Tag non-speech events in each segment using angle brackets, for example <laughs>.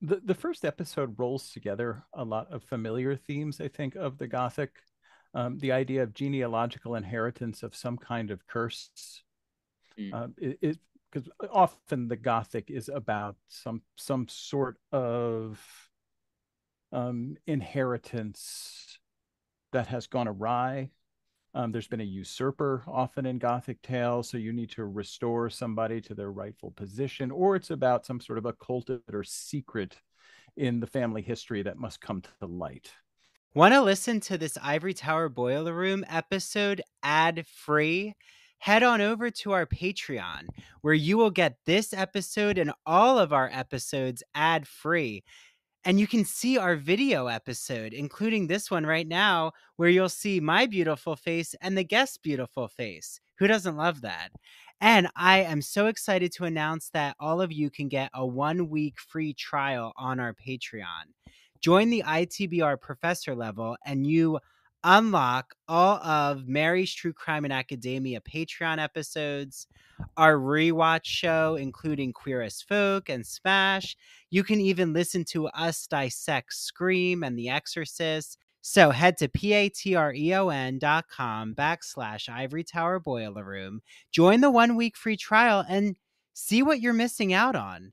the the first episode rolls together a lot of familiar themes, I think, of the Gothic. Um, the idea of genealogical inheritance of some kind of curse. Mm. Uh, it because often the Gothic is about some some sort of um, inheritance that has gone awry. Um, there's been a usurper often in Gothic tales, so you need to restore somebody to their rightful position, or it's about some sort of occulted or secret in the family history that must come to light. Want to listen to this Ivory Tower Boiler Room episode ad free? Head on over to our Patreon, where you will get this episode and all of our episodes ad free. And you can see our video episode, including this one right now, where you'll see my beautiful face and the guest's beautiful face. Who doesn't love that? And I am so excited to announce that all of you can get a one week free trial on our Patreon. Join the ITBR professor level, and you unlock all of Mary's True Crime and Academia Patreon episodes, our rewatch show, including Queer as Folk and Smash. You can even listen to us dissect Scream and The Exorcist. So head to patreon.com backslash ivory tower boiler room, join the one week free trial, and see what you're missing out on.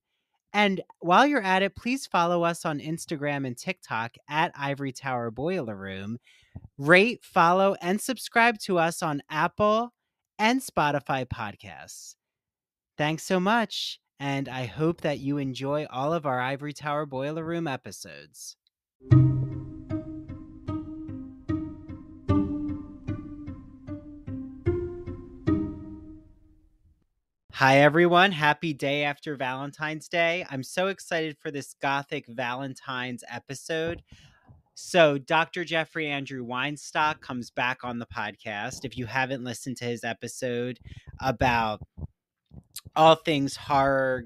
And while you're at it, please follow us on Instagram and TikTok at Ivory Tower Boiler Room rate, follow, and subscribe to us on Apple and Spotify podcasts. Thanks so much, and I hope that you enjoy all of our Ivory Tower Boiler Room episodes. Hi, everyone. Happy day after Valentine's Day. I'm so excited for this Gothic Valentine's episode. So, Dr. Jeffrey Andrew Weinstock comes back on the podcast. If you haven't listened to his episode about all things horror,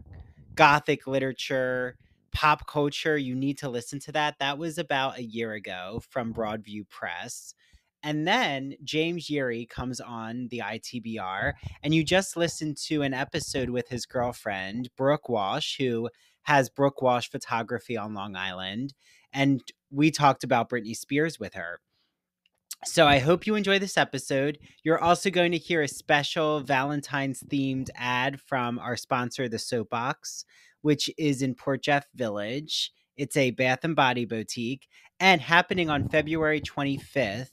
gothic literature, pop culture, you need to listen to that. That was about a year ago from Broadview Press. And then James Yeary comes on the ITBR, and you just listened to an episode with his girlfriend, Brooke Walsh, who has Brooke Walsh Photography on Long Island. And we talked about Britney Spears with her. So I hope you enjoy this episode. You're also going to hear a special Valentine's themed ad from our sponsor, The Soapbox, which is in Port Jeff Village. It's a bath and body boutique and happening on February 25th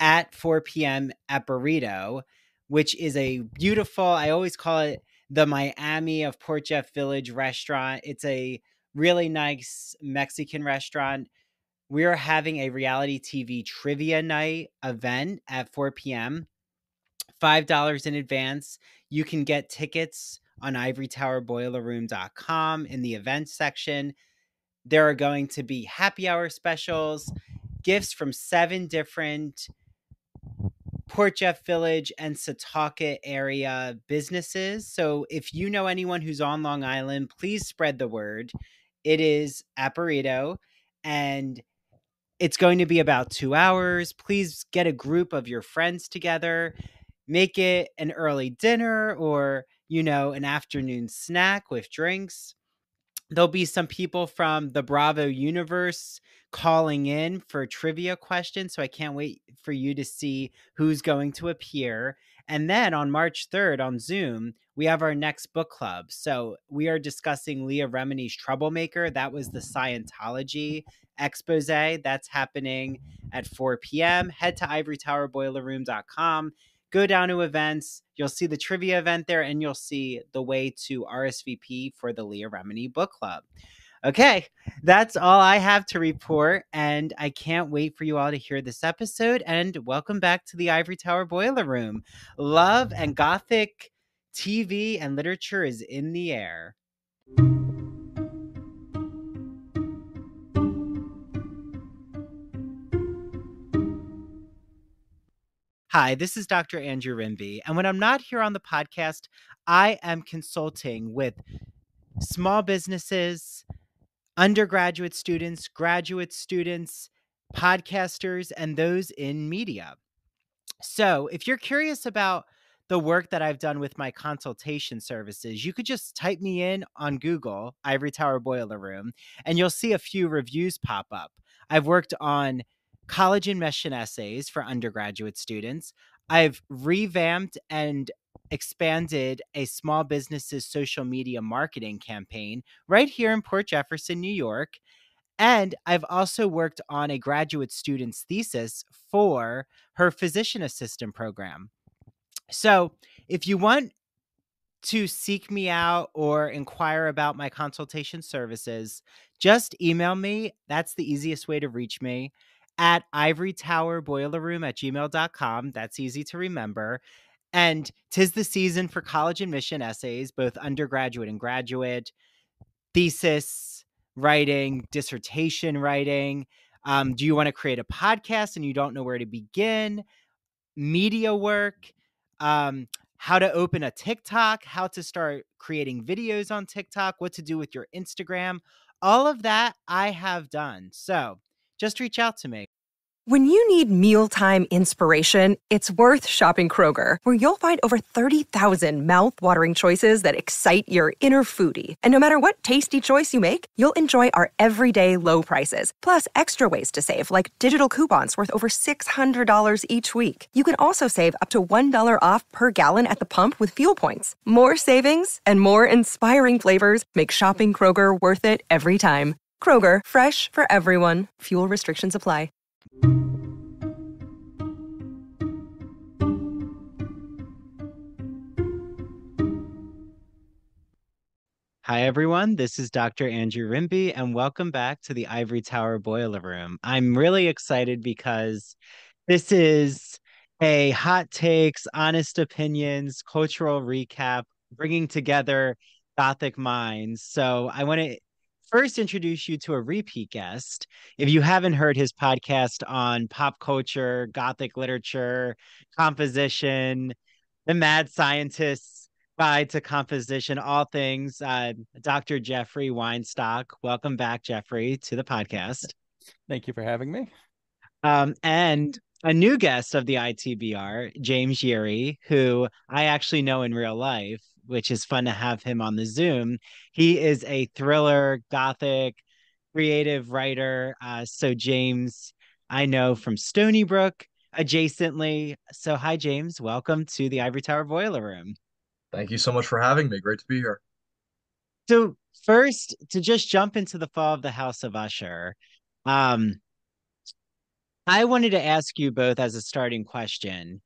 at 4 p.m. at Burrito, which is a beautiful, I always call it the Miami of Port Jeff Village restaurant. It's a really nice Mexican restaurant we are having a reality TV trivia night event at 4 p.m. $5 in advance. You can get tickets on ivorytowerboilerroom.com in the events section. There are going to be happy hour specials, gifts from seven different Port Jeff Village and Setauket area businesses. So if you know anyone who's on Long Island, please spread the word. It is Apparito and it's going to be about two hours. Please get a group of your friends together. Make it an early dinner or, you know, an afternoon snack with drinks. There'll be some people from the Bravo universe calling in for trivia questions. So I can't wait for you to see who's going to appear. And then on March 3rd on Zoom, we have our next book club. So we are discussing Leah Remini's Troublemaker. That was the Scientology expose that's happening at 4 p.m. Head to ivorytowerboilerroom.com. Go down to events. You'll see the trivia event there, and you'll see the way to RSVP for the Leah Remini Book Club. Okay, that's all I have to report, and I can't wait for you all to hear this episode. And welcome back to the Ivory Tower Boiler Room. Love and Gothic TV and literature is in the air. Hi, this is Dr. Andrew Rimby, and when I'm not here on the podcast, I am consulting with small businesses, undergraduate students, graduate students, podcasters, and those in media. So, if you're curious about the work that I've done with my consultation services, you could just type me in on Google, Ivory Tower Boiler Room, and you'll see a few reviews pop up. I've worked on college admission essays for undergraduate students. I've revamped and expanded a small business's social media marketing campaign right here in Port Jefferson, New York. And I've also worked on a graduate student's thesis for her physician assistant program. So if you want to seek me out or inquire about my consultation services, just email me. That's the easiest way to reach me at ivory tower boiler room at gmail.com. That's easy to remember. And tis the season for college admission essays, both undergraduate and graduate, thesis writing, dissertation writing. Um, do you want to create a podcast and you don't know where to begin? Media work, um, how to open a TikTok, how to start creating videos on TikTok, what to do with your Instagram. All of that I have done. So just reach out to me. When you need mealtime inspiration, it's worth shopping Kroger, where you'll find over 30,000 mouthwatering choices that excite your inner foodie. And no matter what tasty choice you make, you'll enjoy our everyday low prices, plus extra ways to save, like digital coupons worth over $600 each week. You can also save up to $1 off per gallon at the pump with fuel points. More savings and more inspiring flavors make shopping Kroger worth it every time. Kroger, fresh for everyone. Fuel restrictions apply. Hi, everyone. This is Dr. Andrew Rimby, and welcome back to the Ivory Tower Boiler Room. I'm really excited because this is a hot takes, honest opinions, cultural recap, bringing together Gothic minds. So I want to first introduce you to a repeat guest. If you haven't heard his podcast on pop culture, Gothic literature, composition, the mad scientist's guide to composition, all things, uh, Dr. Jeffrey Weinstock. Welcome back, Jeffrey, to the podcast. Thank you for having me. Um, and a new guest of the ITBR, James Yeary, who I actually know in real life which is fun to have him on the Zoom. He is a thriller, gothic, creative writer. Uh, so, James, I know from Stony Brook adjacently. So, hi, James. Welcome to the Ivory Tower Boiler Room. Thank you so much for having me. Great to be here. So, first, to just jump into the fall of the House of Usher, um, I wanted to ask you both as a starting question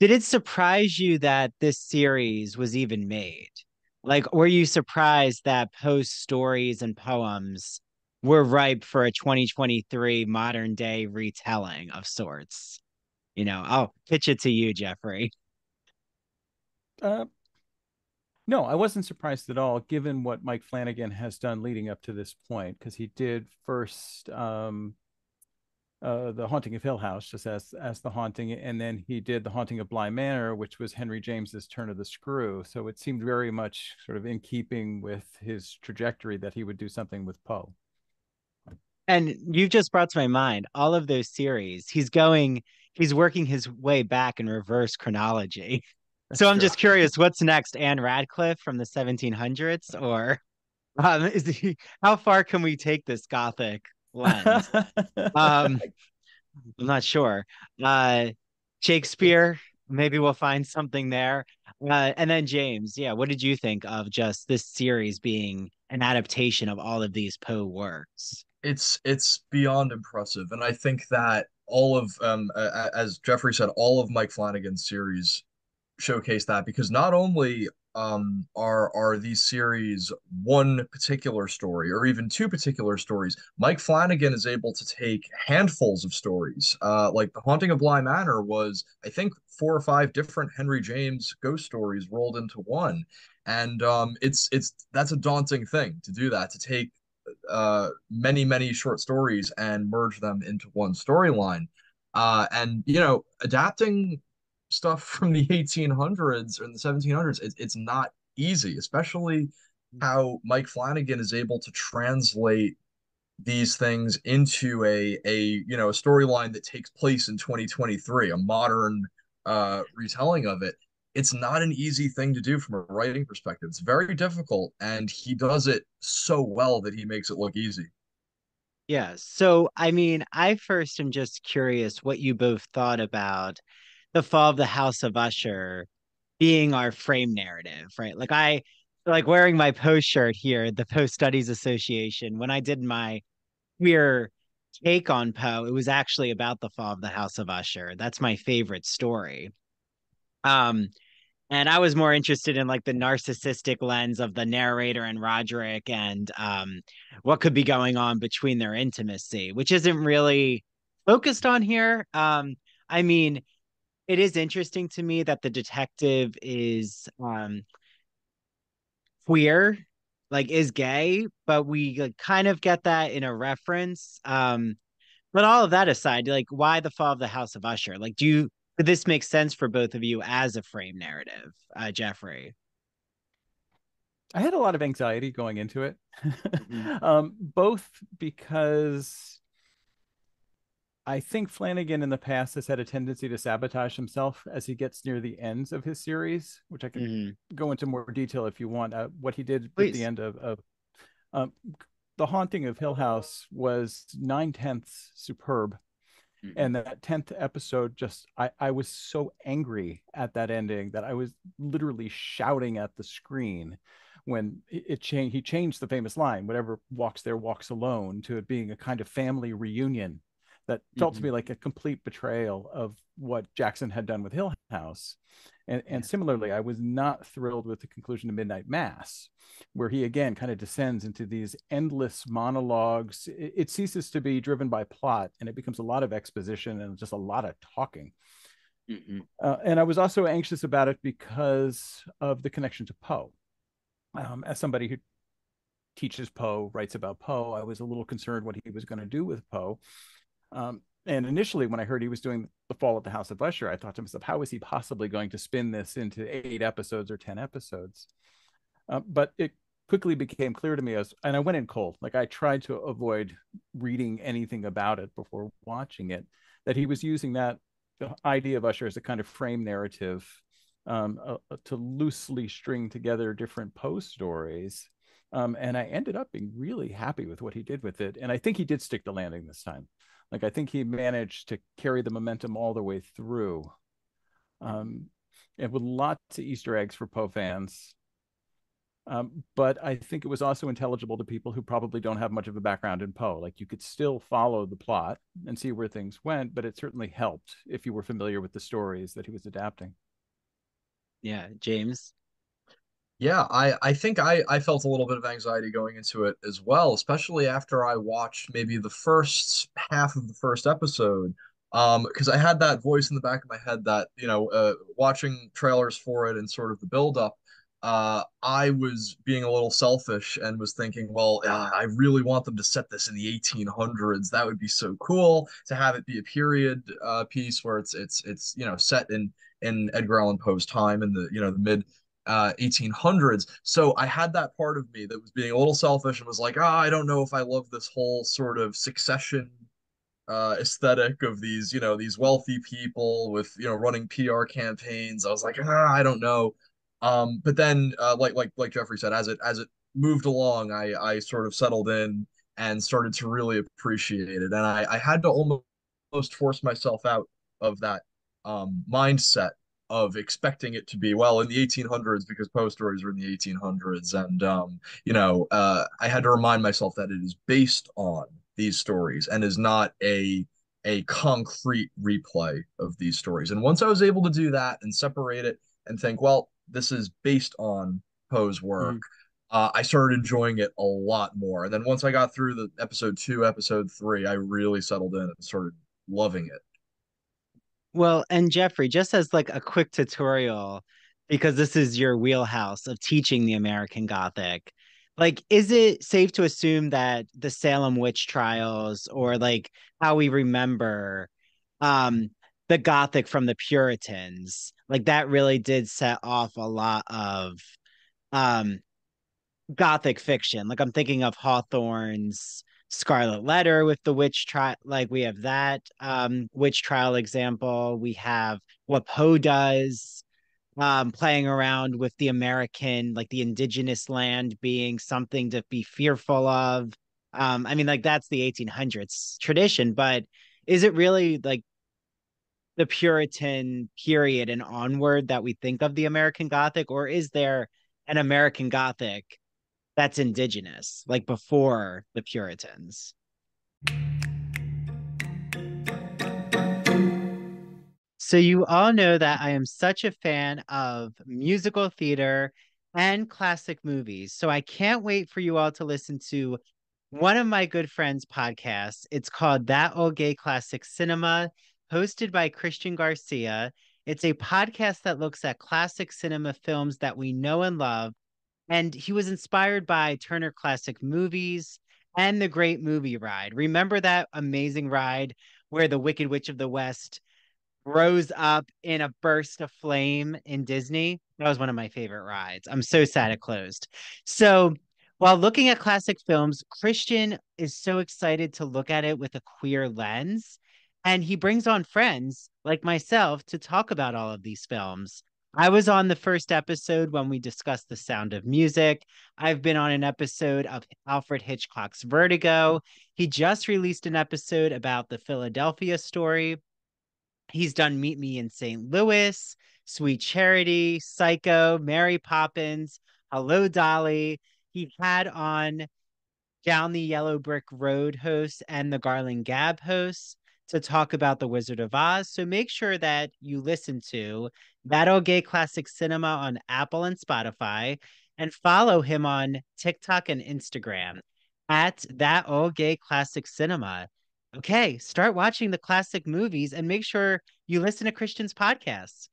did it surprise you that this series was even made? Like, were you surprised that Poe's stories and poems were ripe for a 2023 modern day retelling of sorts? You know, I'll pitch it to you, Jeffrey. Uh, no, I wasn't surprised at all, given what Mike Flanagan has done leading up to this point, because he did first um, uh, the haunting of Hill House, just as as the haunting, and then he did the haunting of Bly Manor, which was Henry James's Turn of the Screw. So it seemed very much sort of in keeping with his trajectory that he would do something with Poe. And you've just brought to my mind all of those series. He's going, he's working his way back in reverse chronology. <laughs> That's so I'm true. just curious, what's next? Ann Radcliffe from the 1700s, or um, is he? How far can we take this Gothic lens. um, <laughs> I'm not sure. Uh, Shakespeare, maybe we'll find something there. Uh, and then James, yeah, what did you think of just this series being an adaptation of all of these Poe works? It's it's beyond impressive, and I think that all of um uh, as Jeffrey said, all of Mike Flanagan's series showcase that because not only um, are are these series one particular story or even two particular stories. Mike Flanagan is able to take handfuls of stories. Uh, like The Haunting of Bly Manor was, I think, four or five different Henry James ghost stories rolled into one, and um, it's it's that's a daunting thing to do that to take uh, many many short stories and merge them into one storyline. Uh, and you know, adapting stuff from the 1800s or the 1700s, it, it's not easy, especially how Mike Flanagan is able to translate these things into a a you know a storyline that takes place in 2023, a modern uh, retelling of it. it's not an easy thing to do from a writing perspective. It's very difficult, and he does it so well that he makes it look easy. Yeah. So, I mean, I first am just curious what you both thought about the fall of the House of Usher being our frame narrative, right? Like, I like wearing my post shirt here, the Poe Studies Association. When I did my queer take on Poe, it was actually about the fall of the House of Usher. That's my favorite story. Um, and I was more interested in like the narcissistic lens of the narrator and Roderick and um, what could be going on between their intimacy, which isn't really focused on here. Um, I mean, it is interesting to me that the detective is um, queer, like is gay, but we like, kind of get that in a reference. Um, but all of that aside, like why the fall of the House of Usher? Like, do you this make sense for both of you as a frame narrative, uh, Jeffrey? I had a lot of anxiety going into it, mm-hmm. <laughs> um, both because I think Flanagan in the past has had a tendency to sabotage himself as he gets near the ends of his series, which I can mm-hmm. go into more detail if you want. Uh, what he did Please. at the end of, of um, The Haunting of Hill House was nine tenths superb Mm-hmm. And that 10th episode, just I, I was so angry at that ending that I was literally shouting at the screen when it, it changed. He changed the famous line, whatever walks there walks alone, to it being a kind of family reunion that felt mm-hmm. to me like a complete betrayal of what Jackson had done with Hill House. And, and similarly, I was not thrilled with the conclusion of Midnight Mass, where he again kind of descends into these endless monologues. It, it ceases to be driven by plot and it becomes a lot of exposition and just a lot of talking. Mm-hmm. Uh, and I was also anxious about it because of the connection to Poe. Um, as somebody who teaches Poe, writes about Poe, I was a little concerned what he was going to do with Poe. Um, and initially, when I heard he was doing the fall of the House of Usher, I thought to myself, how is he possibly going to spin this into eight episodes or ten episodes? Uh, but it quickly became clear to me as, and I went in cold. Like I tried to avoid reading anything about it before watching it. That he was using that idea of Usher as a kind of frame narrative um, uh, uh, to loosely string together different Poe's stories. Um, and I ended up being really happy with what he did with it. And I think he did stick the landing this time. Like I think he managed to carry the momentum all the way through. Um, and with lots of Easter eggs for Poe fans. Um, but I think it was also intelligible to people who probably don't have much of a background in Poe. Like you could still follow the plot and see where things went, but it certainly helped if you were familiar with the stories that he was adapting. Yeah, James. Yeah, I, I think I, I felt a little bit of anxiety going into it as well, especially after I watched maybe the first half of the first episode. Um, because I had that voice in the back of my head that, you know, uh, watching trailers for it and sort of the buildup, uh, I was being a little selfish and was thinking, well, uh, I really want them to set this in the 1800s. That would be so cool to have it be a period uh, piece where it's it's it's you know set in in Edgar Allan Poe's time in the you know the mid uh, 1800s. So I had that part of me that was being a little selfish and was like, ah, I don't know if I love this whole sort of succession uh, aesthetic of these, you know, these wealthy people with, you know, running PR campaigns. I was like, ah, I don't know. Um, but then, uh, like like like Jeffrey said, as it as it moved along, I I sort of settled in and started to really appreciate it, and I I had to almost force myself out of that um, mindset of expecting it to be well in the 1800s because Poe stories are in the 1800s, and um, you know, uh, I had to remind myself that it is based on these stories and is not a a concrete replay of these stories. And once I was able to do that and separate it and think, well, this is based on Poe's work. Mm. Uh, I started enjoying it a lot more. And then once I got through the episode two, episode three, I really settled in and started loving it. Well, and Jeffrey, just as like a quick tutorial, because this is your wheelhouse of teaching the American Gothic, like, is it safe to assume that the Salem witch trials or like how we remember um the Gothic from the Puritans, like that really did set off a lot of um Gothic fiction. Like I'm thinking of Hawthorne's Scarlet Letter with the witch trial. Like we have that um, witch trial example. We have what Poe does um, playing around with the American, like the indigenous land being something to be fearful of. Um, I mean, like that's the 1800s tradition, but is it really like the Puritan period and onward that we think of the American Gothic, or is there an American Gothic that's indigenous, like before the Puritans? So, you all know that I am such a fan of musical theater and classic movies. So, I can't wait for you all to listen to one of my good friends' podcasts. It's called That Old Gay Classic Cinema, hosted by Christian Garcia. It's a podcast that looks at classic cinema films that we know and love. And he was inspired by Turner Classic Movies and The Great Movie Ride. Remember that amazing ride where the Wicked Witch of the West rose up in a burst of flame in Disney. That was one of my favorite rides. I'm so sad it closed. So, while looking at classic films, Christian is so excited to look at it with a queer lens. And he brings on friends like myself to talk about all of these films. I was on the first episode when we discussed The Sound of Music. I've been on an episode of Alfred Hitchcock's Vertigo. He just released an episode about the Philadelphia story. He's done Meet Me in St. Louis, Sweet Charity, Psycho, Mary Poppins, Hello Dolly. He had on Down the Yellow Brick Road hosts and the Garland Gab hosts to talk about The Wizard of Oz. So make sure that you listen to That Old Gay Classic Cinema on Apple and Spotify and follow him on TikTok and Instagram at That Old Gay Classic Cinema okay, start watching the classic movies and make sure you listen to Christian's podcasts.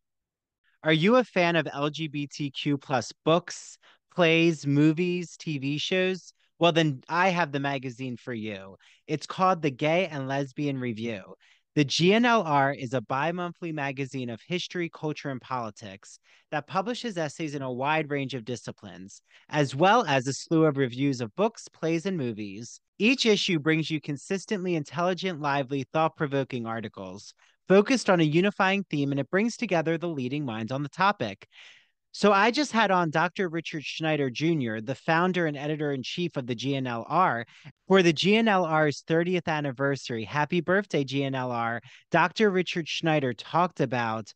Are you a fan of LGBTQ plus books, plays, movies, TV shows? Well, then I have the magazine for you. It's called The Gay and Lesbian Review. The GNLR is a bi monthly magazine of history, culture, and politics that publishes essays in a wide range of disciplines, as well as a slew of reviews of books, plays, and movies. Each issue brings you consistently intelligent, lively, thought provoking articles focused on a unifying theme, and it brings together the leading minds on the topic. So I just had on Dr. Richard Schneider Jr., the founder and editor in chief of the GNLR. For the GNLR's 30th anniversary, happy birthday, GNLR. Dr. Richard Schneider talked about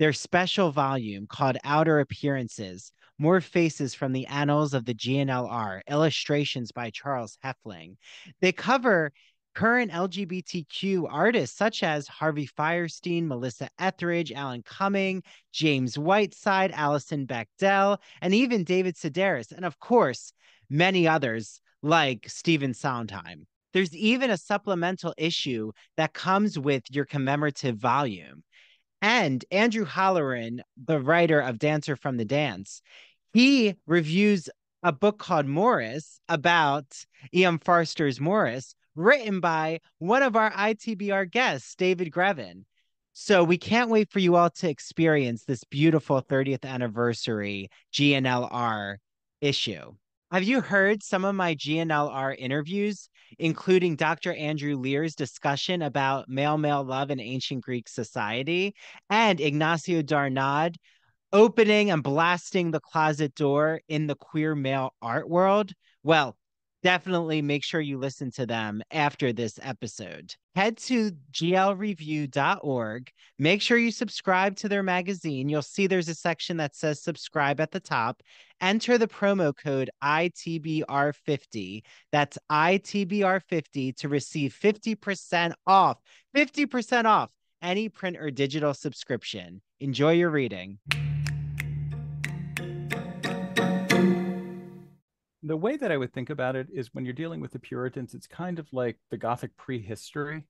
their special volume called Outer Appearances More Faces from the Annals of the GNLR, illustrations by Charles Hefling. They cover current LGBTQ artists such as Harvey Fierstein, Melissa Etheridge, Alan Cumming, James Whiteside, Alison Bechdel, and even David Sedaris, and of course, many others like Stephen Sondheim. There's even a supplemental issue that comes with your commemorative volume. And Andrew Holleran, the writer of Dancer from the Dance, he reviews a book called Maurice about E.M. Forster's Maurice, written by one of our ITBR guests, David Greven. So we can't wait for you all to experience this beautiful 30th anniversary GNLR issue. Have you heard some of my GNLR interviews, including Dr. Andrew Lear's discussion about male male love in ancient Greek society and Ignacio Darnaude opening and blasting the closet door in the queer male art world? Well, definitely make sure you listen to them after this episode. Head to glreview.org. Make sure you subscribe to their magazine. You'll see there's a section that says subscribe at the top. Enter the promo code ITBR50. That's ITBR50 to receive 50% off. 50% off any print or digital subscription. Enjoy your reading. The way that I would think about it is when you're dealing with the Puritans, it's kind of like the Gothic prehistory.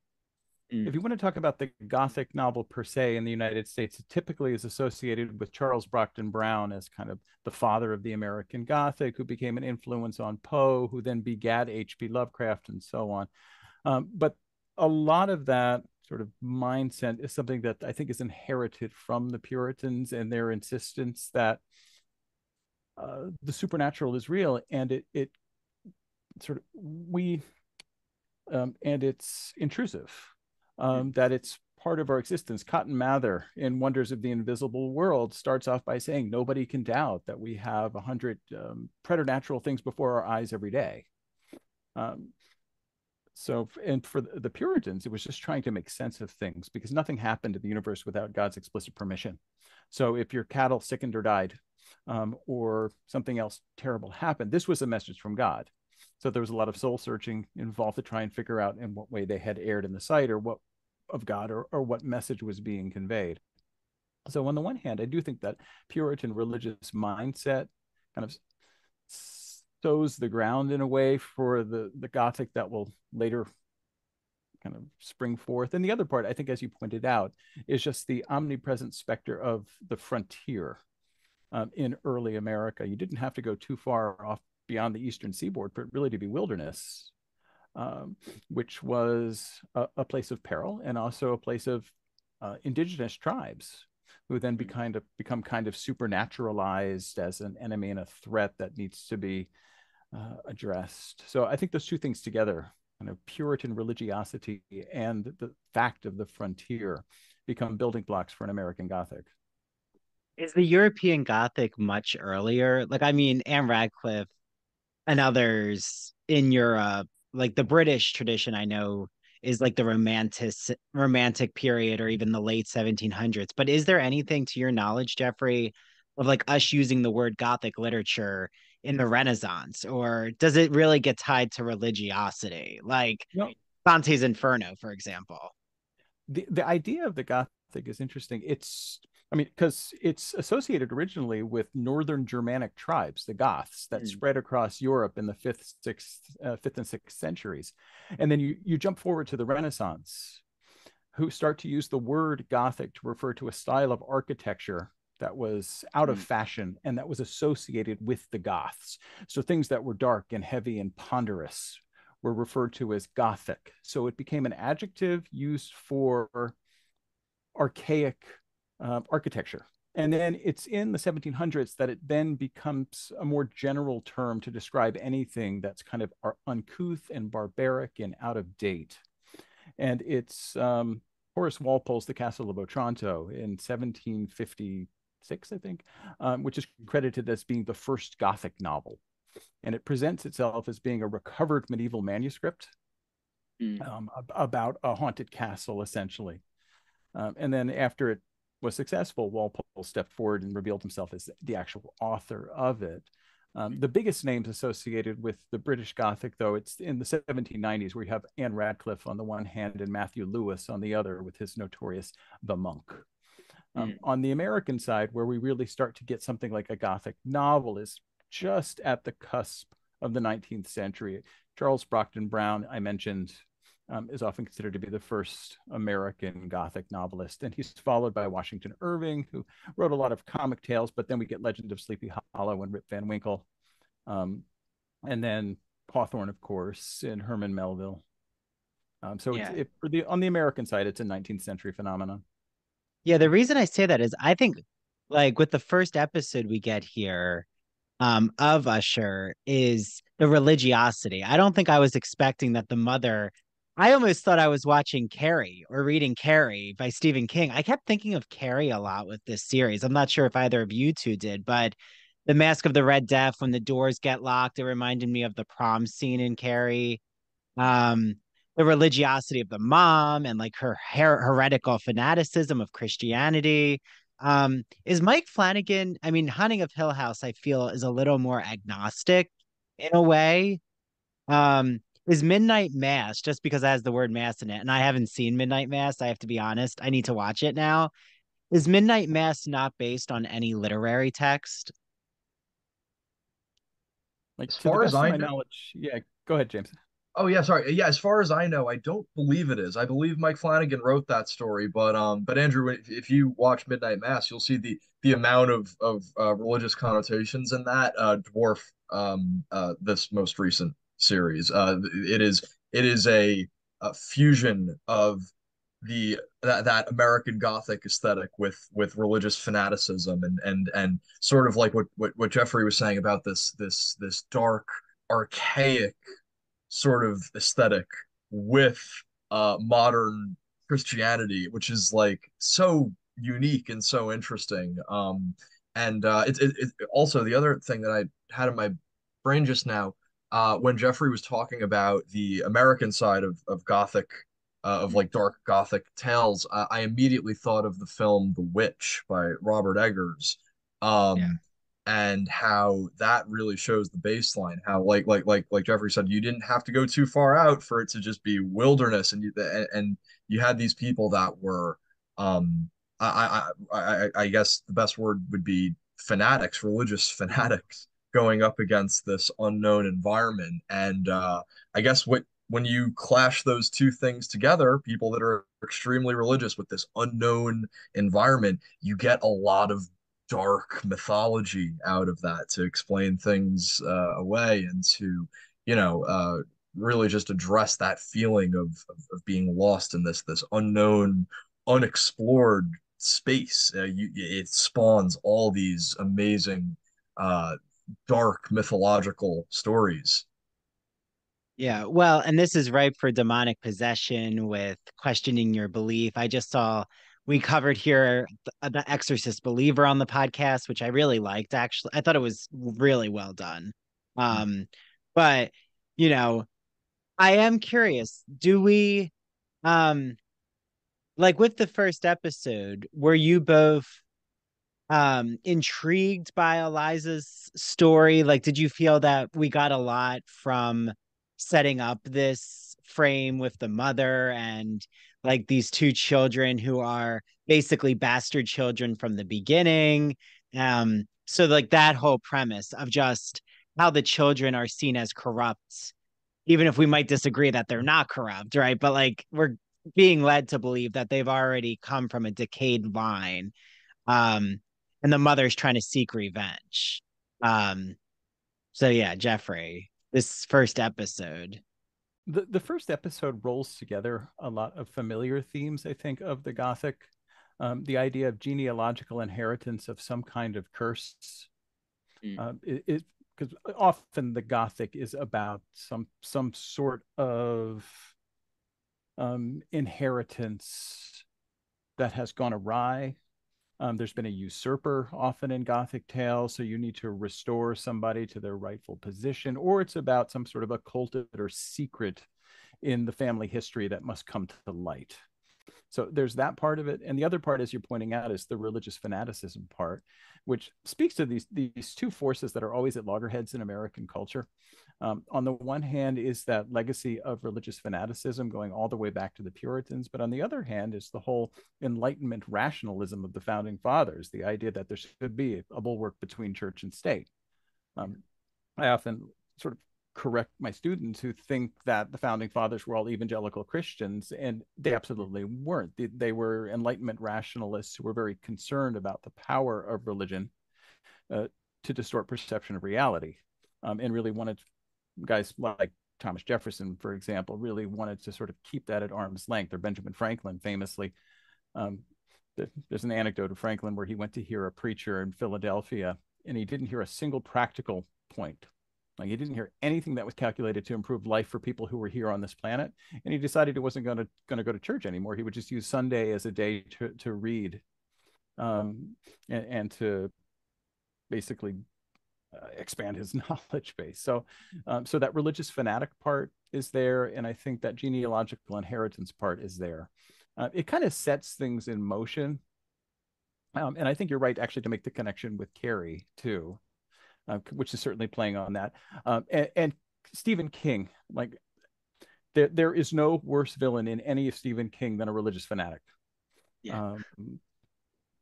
Mm. If you want to talk about the Gothic novel per se in the United States, it typically is associated with Charles Brockden Brown as kind of the father of the American Gothic, who became an influence on Poe, who then begat H.P. Lovecraft, and so on. Um, but a lot of that sort of mindset is something that I think is inherited from the Puritans and their insistence that uh, the supernatural is real and it it sort of we um, and it's intrusive um, that it's part of our existence. Cotton Mather in Wonders of the Invisible World starts off by saying, Nobody can doubt that we have a hundred um, preternatural things before our eyes every day. Um, so, and for the Puritans, it was just trying to make sense of things because nothing happened in the universe without God's explicit permission. So, if your cattle sickened or died, um, or something else terrible happened, this was a message from God. So there was a lot of soul searching involved to try and figure out in what way they had erred in the sight or what of God or, or what message was being conveyed. So on the one hand, I do think that Puritan religious mindset kind of sows the ground in a way for the the Gothic that will later kind of spring forth. And the other part, I think, as you pointed out, is just the omnipresent specter of the frontier um, in early America. You didn't have to go too far off beyond the eastern seaboard for it really to be wilderness um, which was a, a, place of peril and also a place of uh, indigenous tribes who then be kind of become kind of supernaturalized as an enemy and a threat that needs to be uh, addressed. So I think those two things together, kind of Puritan religiosity and the fact of the frontier, become building blocks for an American Gothic. Is the European Gothic much earlier? Like, I mean, Ann Radcliffe and others in Europe like the British tradition I know is like the romantic romantic period or even the late 1700s. But is there anything to your knowledge, Jeffrey, of like us using the word Gothic literature in the Renaissance, or does it really get tied to religiosity, like no. Dante's Inferno, for example? The the idea of the Gothic is interesting. It's I mean, because it's associated originally with northern Germanic tribes, the Goths, that mm. spread across Europe in the fifth, sixth, uh, fifth and sixth centuries, and then you you jump forward to the Renaissance, who start to use the word Gothic to refer to a style of architecture that was out mm. of fashion and that was associated with the Goths. So things that were dark and heavy and ponderous were referred to as Gothic. So it became an adjective used for archaic uh, architecture. And then it's in the 1700s that it then becomes a more general term to describe anything that's kind of uncouth and barbaric and out of date. And it's um, Horace Walpole's The Castle of Otranto in 1756, I think, um, which is credited as being the first Gothic novel. And it presents itself as being a recovered medieval manuscript mm. um, about a haunted castle, essentially. Um, and then after it was successful, Walpole stepped forward and revealed himself as the actual author of it. Um, the biggest names associated with the British Gothic, though, it's in the 1790s, where you have Ann Radcliffe on the one hand and Matthew Lewis on the other with his notorious The Monk. Um, mm. On the American side, where we really start to get something like a Gothic novel, is just at the cusp of the 19th century. Charles Brockden Brown, I mentioned um, is often considered to be the first American Gothic novelist. And he's followed by Washington Irving, who wrote a lot of comic tales, but then we get Legend of Sleepy Hollow and Rip Van Winkle. Um, and then Hawthorne, of course, and Herman Melville. Um, so yeah. it's, it, for the, on the American side, it's a 19th century phenomenon. Yeah, the reason I say that is I think, like, with the first episode we get here um, of Usher is the religiosity. I don't think I was expecting that the mother I almost thought I was watching Carrie or reading Carrie by Stephen King. I kept thinking of Carrie a lot with this series. I'm not sure if either of you two did, but the Mask of the Red Death, when the doors get locked, it reminded me of the prom scene in Carrie. Um, the religiosity of the mom and like her her- heretical fanaticism of Christianity. Um, is Mike Flanagan, I mean, Haunting of Hill House, I feel is a little more agnostic in a way. Um, is Midnight Mass just because it has the word mass in it, and I haven't seen Midnight Mass. I have to be honest. I need to watch it now. Is Midnight Mass not based on any literary text? Like as far as I know, knowledge, yeah. Go ahead, James. Oh yeah, sorry. Yeah, as far as I know, I don't believe it is. I believe Mike Flanagan wrote that story, but um, but Andrew, if, if you watch Midnight Mass, you'll see the the amount of of uh, religious connotations in that uh, dwarf um uh this most recent series. Uh, it is it is a, a fusion of the that, that American Gothic aesthetic with with religious fanaticism and and and sort of like what what, what Jeffrey was saying about this this this dark archaic sort of aesthetic with uh modern Christianity, which is like so unique and so interesting. Um, and uh, it, it, it also the other thing that I had in my brain just now, uh, when Jeffrey was talking about the American side of of Gothic, uh, of like dark Gothic tales, uh, I immediately thought of the film The Witch by Robert Eggers. Um, yeah and how that really shows the baseline how like like like like jeffrey said you didn't have to go too far out for it to just be wilderness and you and, and you had these people that were um I, I i i guess the best word would be fanatics religious <laughs> fanatics going up against this unknown environment. And uh i guess what when you clash those two things together people that are extremely religious with this unknown environment you get a lot of dark mythology out of that to explain things uh, away and to you know uh, really just address that feeling of, of, of being lost in this this unknown unexplored space. Uh, you, it spawns all these amazing uh, dark mythological stories yeah, well, and this is ripe for demonic possession with questioning your belief. I just saw we covered here the, the Exorcist Believer on the podcast, which I really liked. Actually, I thought it was really well done. Hmm. Um, but you know, I am curious. Do we, um, like with the first episode, were you both um intrigued by Eliza's story? Like, did you feel that we got a lot from setting up this frame with the mother and like these two children who are basically bastard children from the beginning. Um, so like that whole premise of just how the children are seen as corrupt, even if we might disagree that they're not corrupt, right? But like we're being led to believe that they've already come from a decayed line Um, and the mother's trying to seek revenge. Um, so yeah, Jeffrey, this first episode the the first episode rolls together a lot of familiar themes i think of the gothic um, the idea of genealogical inheritance of some kind of curse mm. uh, it because often the gothic is about some some sort of um, inheritance that has gone awry um, there's been a usurper often in Gothic tales, so you need to restore somebody to their rightful position, or it's about some sort of occulted or secret in the family history that must come to light. So there's that part of it, and the other part, as you're pointing out, is the religious fanaticism part, which speaks to these these two forces that are always at loggerheads in American culture. Um, on the one hand, is that legacy of religious fanaticism going all the way back to the Puritans, but on the other hand, is the whole Enlightenment rationalism of the founding fathers, the idea that there should be a bulwark between church and state. Um, I often sort of correct my students who think that the founding fathers were all evangelical Christians, and they absolutely weren't. They, they were Enlightenment rationalists who were very concerned about the power of religion uh, to distort perception of reality, um, and really wanted guys like Thomas Jefferson, for example, really wanted to sort of keep that at arm's length, or Benjamin Franklin famously. Um, there's an anecdote of Franklin where he went to hear a preacher in Philadelphia and he didn't hear a single practical point. Like he didn't hear anything that was calculated to improve life for people who were here on this planet. And he decided he wasn't going to going to go to church anymore. He would just use Sunday as a day to to read um, and, and to basically uh, expand his <laughs> knowledge base. So, um, so that religious fanatic part is there, and I think that genealogical inheritance part is there. Uh, it kind of sets things in motion, um, and I think you're right actually to make the connection with Carrie too, uh, which is certainly playing on that. Um, and, and Stephen King, like there, there is no worse villain in any of Stephen King than a religious fanatic. Yeah. Um,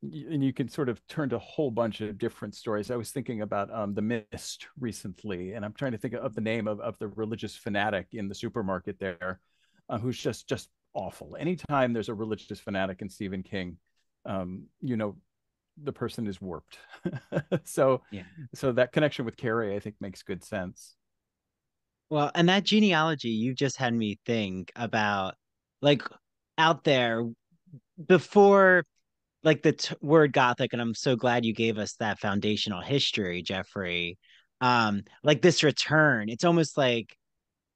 and you can sort of turn to a whole bunch of different stories. I was thinking about um, the Mist recently, and I'm trying to think of the name of, of the religious fanatic in the supermarket there, uh, who's just just awful. Anytime there's a religious fanatic in Stephen King, um, you know, the person is warped. <laughs> so, yeah. so that connection with Carrie, I think, makes good sense. Well, and that genealogy, you just had me think about, like, out there before like the t- word gothic and i'm so glad you gave us that foundational history jeffrey um like this return it's almost like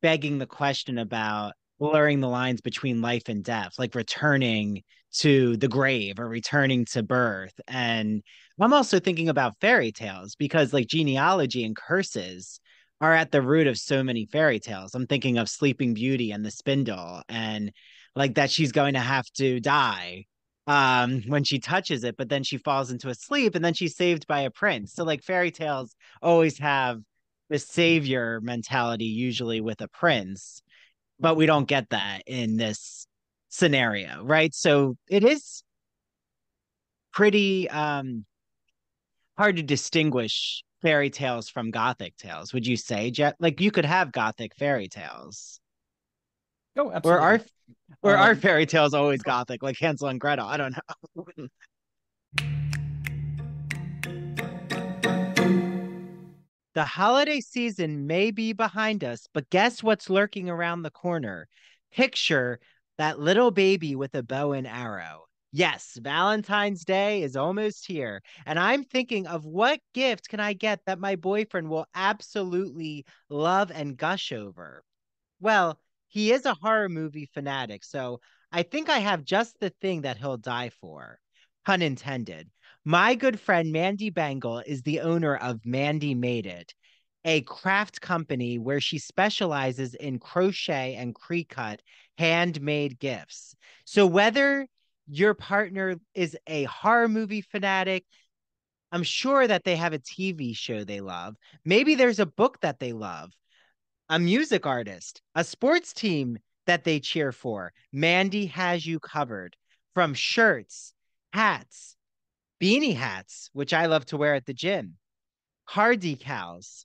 begging the question about blurring the lines between life and death, like returning to the grave or returning to birth. And I'm also thinking about fairy tales because like genealogy and curses are at the root of so many fairy tales. I'm thinking of Sleeping Beauty and the spindle and like that she's going to have to die um when she touches it but then she falls into a sleep and then she's saved by a prince so like fairy tales always have the savior mentality usually with a prince but we don't get that in this scenario right? So it is pretty um hard to distinguish fairy tales from gothic tales would you say jet like you could have gothic fairy tales. Oh absolutely. or are or um, are fairy tales always <laughs> gothic like hansel and gretel? I don't know <laughs> The holiday season may be behind us, but guess what's lurking around the corner? Picture that little baby with a bow and arrow. Yes, Valentine's Day is almost here, and I'm thinking of what gift can I get that my boyfriend will absolutely love and gush over. Well, he is a horror movie fanatic, so I think I have just the thing that he'll die for. Pun intended. My good friend Mandy Bangle is the owner of Mandee Made It, a craft company where she specializes in crochet and pre-cut handmade gifts. So whether your partner is a horror movie fanatic, I'm sure that they have a TV show they love. Maybe there's a book that they love, a music artist, a sports team that they cheer for. Mandy has you covered from shirts, hats, beanie hats, which I love to wear at the gym, car decals,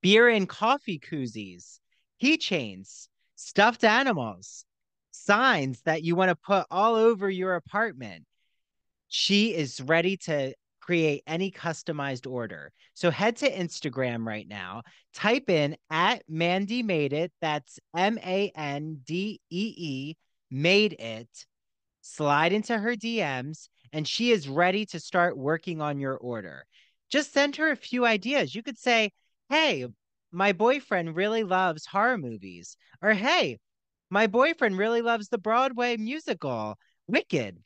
beer and coffee koozies, keychains, stuffed animals, signs that you want to put all over your apartment. She is ready to create any customized order. So head to Instagram right now, type in at Mandee Made It. That's M A N D E E, made it. Slide into her DMs and she is ready to start working on your order. Just send her a few ideas. You could say, Hey, my boyfriend really loves horror movies. Or, Hey, my boyfriend really loves the Broadway musical, Wicked.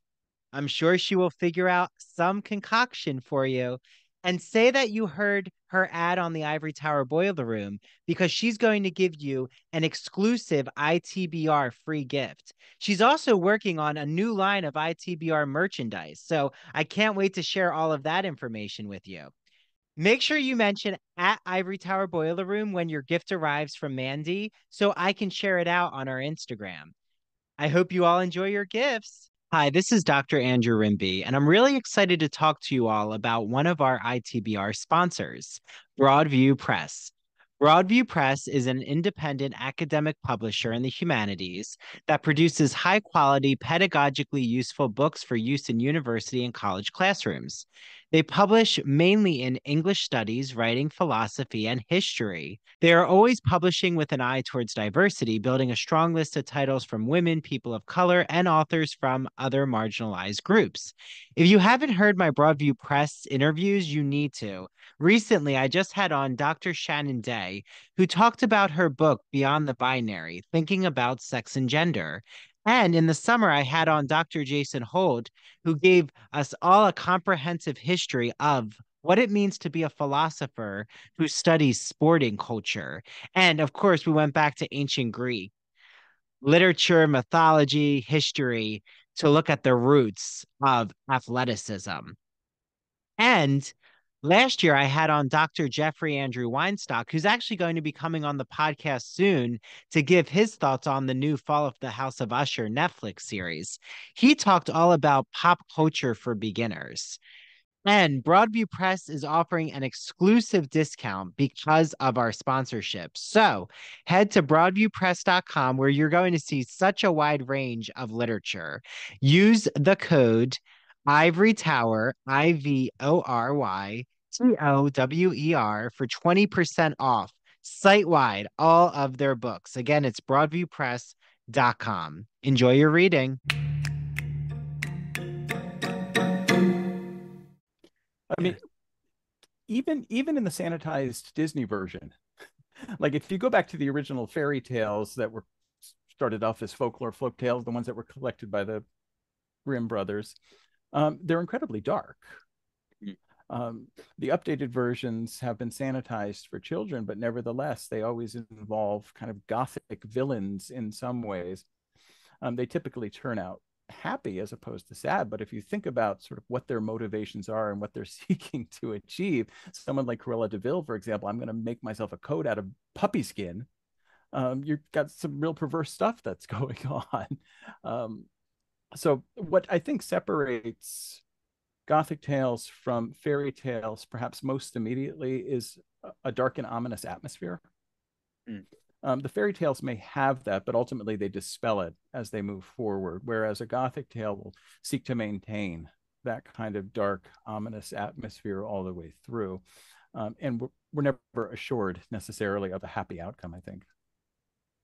I'm sure she will figure out some concoction for you and say that you heard her ad on the Ivory Tower Boiler Room because she's going to give you an exclusive ITBR free gift. She's also working on a new line of ITBR merchandise. So I can't wait to share all of that information with you. Make sure you mention at Ivory Tower Boiler Room when your gift arrives from Mandy so I can share it out on our Instagram. I hope you all enjoy your gifts. Hi, this is Dr. Andrew Rimby, and I'm really excited to talk to you all about one of our ITBR sponsors, Broadview Press. Broadview Press is an independent academic publisher in the humanities that produces high quality, pedagogically useful books for use in university and college classrooms. They publish mainly in English studies, writing, philosophy, and history. They are always publishing with an eye towards diversity, building a strong list of titles from women, people of color, and authors from other marginalized groups. If you haven't heard my Broadview Press interviews, you need to. Recently, I just had on Dr. Shannon Dea, who talked about her book, Beyond the Binary Thinking About Sex and Gender. And in the summer, I had on Dr. Jason Holt, who gave us all a comprehensive history of what it means to be a philosopher who studies sporting culture. And of course, we went back to ancient Greek literature, mythology, history to look at the roots of athleticism. And Last year, I had on Dr. Jeffrey Andrew Weinstock, who's actually going to be coming on the podcast soon to give his thoughts on the new Fall of the House of Usher Netflix series. He talked all about pop culture for beginners. And Broadview Press is offering an exclusive discount because of our sponsorship. So head to broadviewpress.com where you're going to see such a wide range of literature. Use the code Ivory Tower, I V O R Y T O W E R, for 20% off site wide all of their books. Again, it's broadviewpress.com. Enjoy your reading. I mean, even even in the sanitized Disney version, <laughs> like if you go back to the original fairy tales that were started off as folklore folk tales, the ones that were collected by the Grimm brothers. Um, they're incredibly dark. Um, the updated versions have been sanitized for children, but nevertheless, they always involve kind of gothic villains in some ways. Um, they typically turn out happy as opposed to sad. But if you think about sort of what their motivations are and what they're <laughs> seeking to achieve, someone like Cruella de Vil, for example, I'm going to make myself a coat out of puppy skin. Um, you've got some real perverse stuff that's <laughs> going on. Um, so what I think separates Gothic tales from fairy tales, perhaps most immediately, is a dark and ominous atmosphere. Mm. Um, the fairy tales may have that, but ultimately they dispel it as they move forward. Whereas a Gothic tale will seek to maintain that kind of dark, ominous atmosphere all the way through. Um, and we're, we're never assured necessarily of a happy outcome, I think.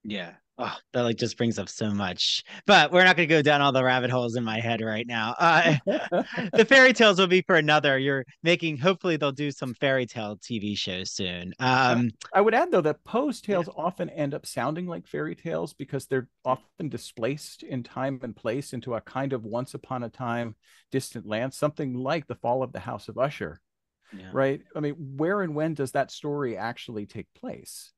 Yeah. Oh, that like just brings up so much. But we're not going to go down all the rabbit holes in my head right now. Uh, <laughs> the fairy tales will be for another. You're making. Hopefully, they'll do some fairy tale TV shows soon. Um, I would add though that Poe's tales yeah. often end up sounding like fairy tales because they're often displaced in time and place into a kind of once upon a time distant land, something like the fall of the House of Usher. Yeah. Right. I mean, where and when does that story actually take place?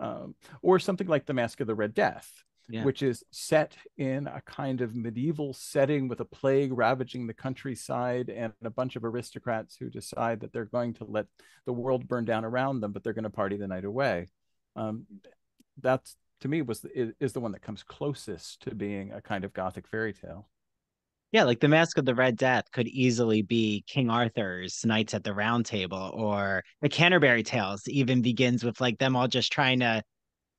Um, or something like the mask of the Red Death, yeah. which is set in a kind of medieval setting with a plague ravaging the countryside and a bunch of aristocrats who decide that they're going to let the world burn down around them, but they're going to party the night away. Um, that's to me was is, is the one that comes closest to being a kind of gothic fairy tale. Yeah, like the Mask of the Red Death could easily be King Arthur's Knights at the Round Table, or the Canterbury Tales even begins with like them all just trying to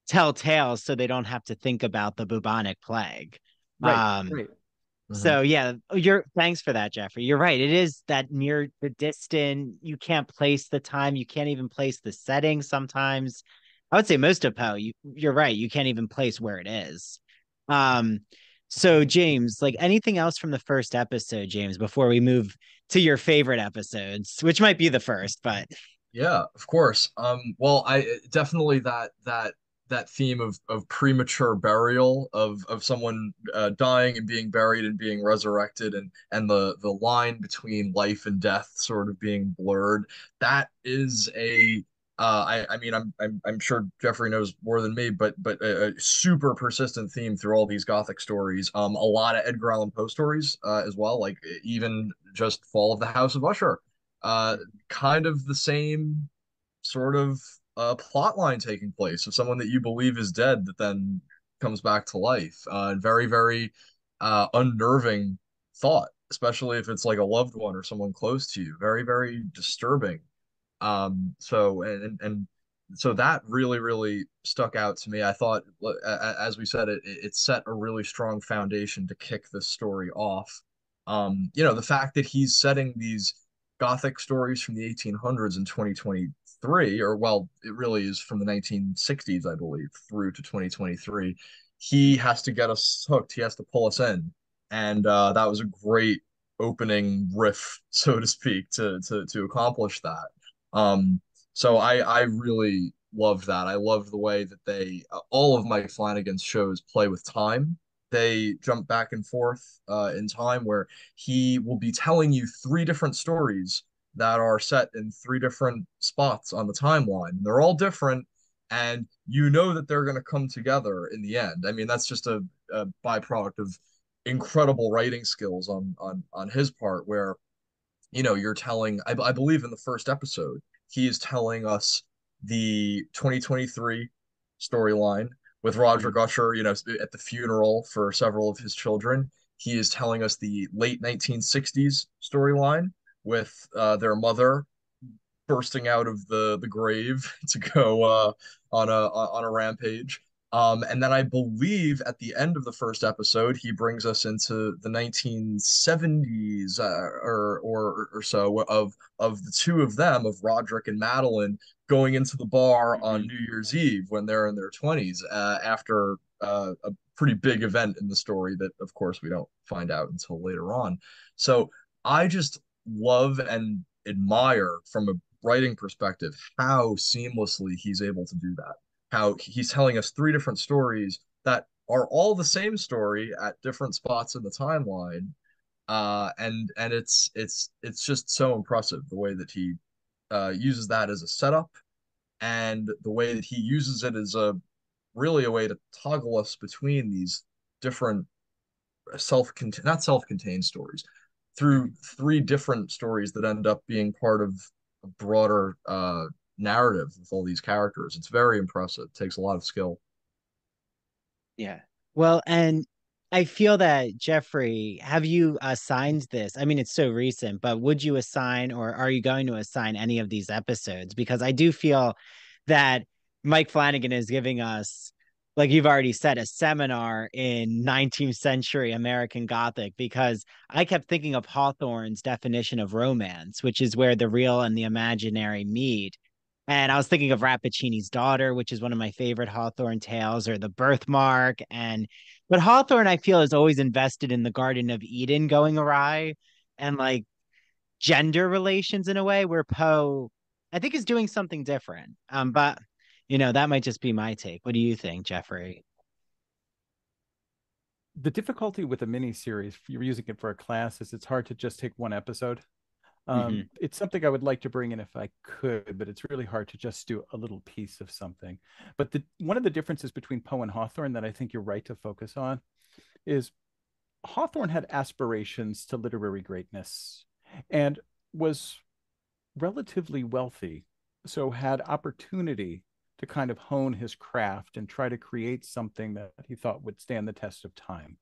tell tales so they don't have to think about the bubonic plague. Right. Um, right. Mm-hmm. So yeah, you're thanks for that, Jeffrey. You're right. It is that near the distant. You can't place the time. You can't even place the setting. Sometimes, I would say most of Poe. You, you're right. You can't even place where it is. Um, so, James, like anything else from the first episode, James, before we move to your favorite episodes, which might be the first, but yeah, of course. Um, well, I definitely that that that theme of of premature burial of of someone uh, dying and being buried and being resurrected and and the the line between life and death sort of being blurred. That is a uh, I, I mean, I'm, I'm, I'm sure Jeffrey knows more than me, but, but a, a, super persistent theme through all these Gothic stories. Um, a lot of Edgar Allan Poe stories, uh, as well. Like even just Fall of the House of Usher, uh, kind of the same sort of uh plot line taking place of someone that you believe is dead that then comes back to life. Uh, very, very, uh, unnerving thought, especially if it's like a loved one or someone close to you. Very, very disturbing. Um, so and and so that really really stuck out to me. I thought, as we said, it it set a really strong foundation to kick this story off. Um, you know, the fact that he's setting these gothic stories from the 1800s in 2023, or well, it really is from the 1960s, I believe, through to 2023. He has to get us hooked. He has to pull us in, and uh, that was a great opening riff, <laughs> so to speak, to to to accomplish that. Um, so I I really loved that. I loved the way that they uh, all of Mike Flanagan's shows play with time. They jump back and forth uh, in time where he will be telling you three different stories that are set in three different spots on the timeline. They're all different, and you know that they're going to come together in the end. I mean, that's just a, a byproduct of incredible writing skills on on on his part, where you know, you're telling, I, I believe in the first episode, he is telling us the 2023 storyline with Roger mm-hmm. You know, at the funeral for several of his children. He is telling us the late 1960s storyline with uh, their mother bursting out of the the grave <laughs> to go uh, on a on a rampage. Um, and then I believe at the end of the first episode, he brings us into the 1970s uh, or, or or so of of the two of them, of Roderick and Madeline, going into the bar mm-hmm. on New Year's Eve when they're in their 20s uh, after uh, a pretty big event in the story that, of course, we don't find out until later on. So I just love and admire from a writing perspective how seamlessly he's able to do that how he's telling us three different stories that are all the same story at different spots in the timeline. Uh, and and it's it's it's just so impressive the way that he uh, uses that as a setup and the way that he uses it as a really a way to toggle us between these different self-contained not self-contained stories through three different stories that end up being part of a broader uh, narrative with all these characters. It's very impressive. It takes a lot of skill. Yeah. Well, and I feel that Jeffrey, have you assigned this? I mean, it's so recent, but would you assign or are you going to assign any of these episodes? Because I do feel that Mike Flanagan is giving us like you've already said, a seminar in 19th century American Gothic because I kept thinking of Hawthorne's definition of romance, which is where the real and the imaginary meet. And I was thinking of Rappaccini's daughter, which is one of my favorite Hawthorne tales, or the birthmark. And but Hawthorne, I feel, is always invested in the Garden of Eden going awry and like gender relations in a way where Poe, I think, is doing something different. Um, but you know, that might just be my take. What do you think, Jeffrey? The difficulty with a mini series, if you're using it for a class, is it's hard to just take one episode. Um, mm-hmm. It's something I would like to bring in if I could, but it's really hard to just do a little piece of something. But the one of the differences between Poe and Hawthorne that I think you're right to focus on is Hawthorne had aspirations to literary greatness and was relatively wealthy, so had opportunity to kind of hone his craft and try to create something that he thought would stand the test of time.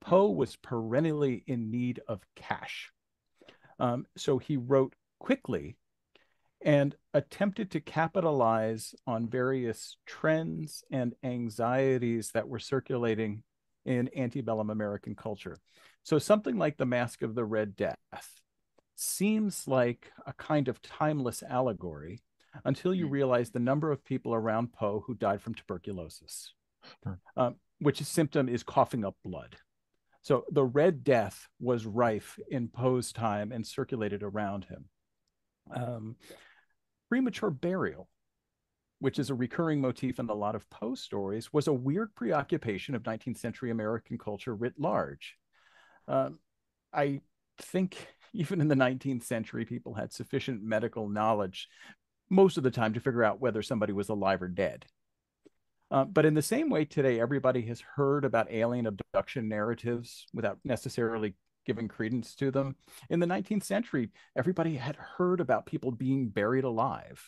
Poe was perennially in need of cash. Um, so he wrote quickly and attempted to capitalize on various trends and anxieties that were circulating in antebellum American culture. So something like The Mask of the Red Death seems like a kind of timeless allegory until you hmm. realize the number of people around Poe who died from tuberculosis, um, which symptom is coughing up blood. So the Red Death was rife in Poe's time and circulated around him. Um, premature burial, which is a recurring motif in a lot of Poe stories, was a weird preoccupation of 19th century American culture writ large. Um, I think even in the 19th century, people had sufficient medical knowledge most of the time to figure out whether somebody was alive or dead. Uh, but in the same way, today, everybody has heard about alien abduction narratives without necessarily giving credence to them. In the 19th century, everybody had heard about people being buried alive.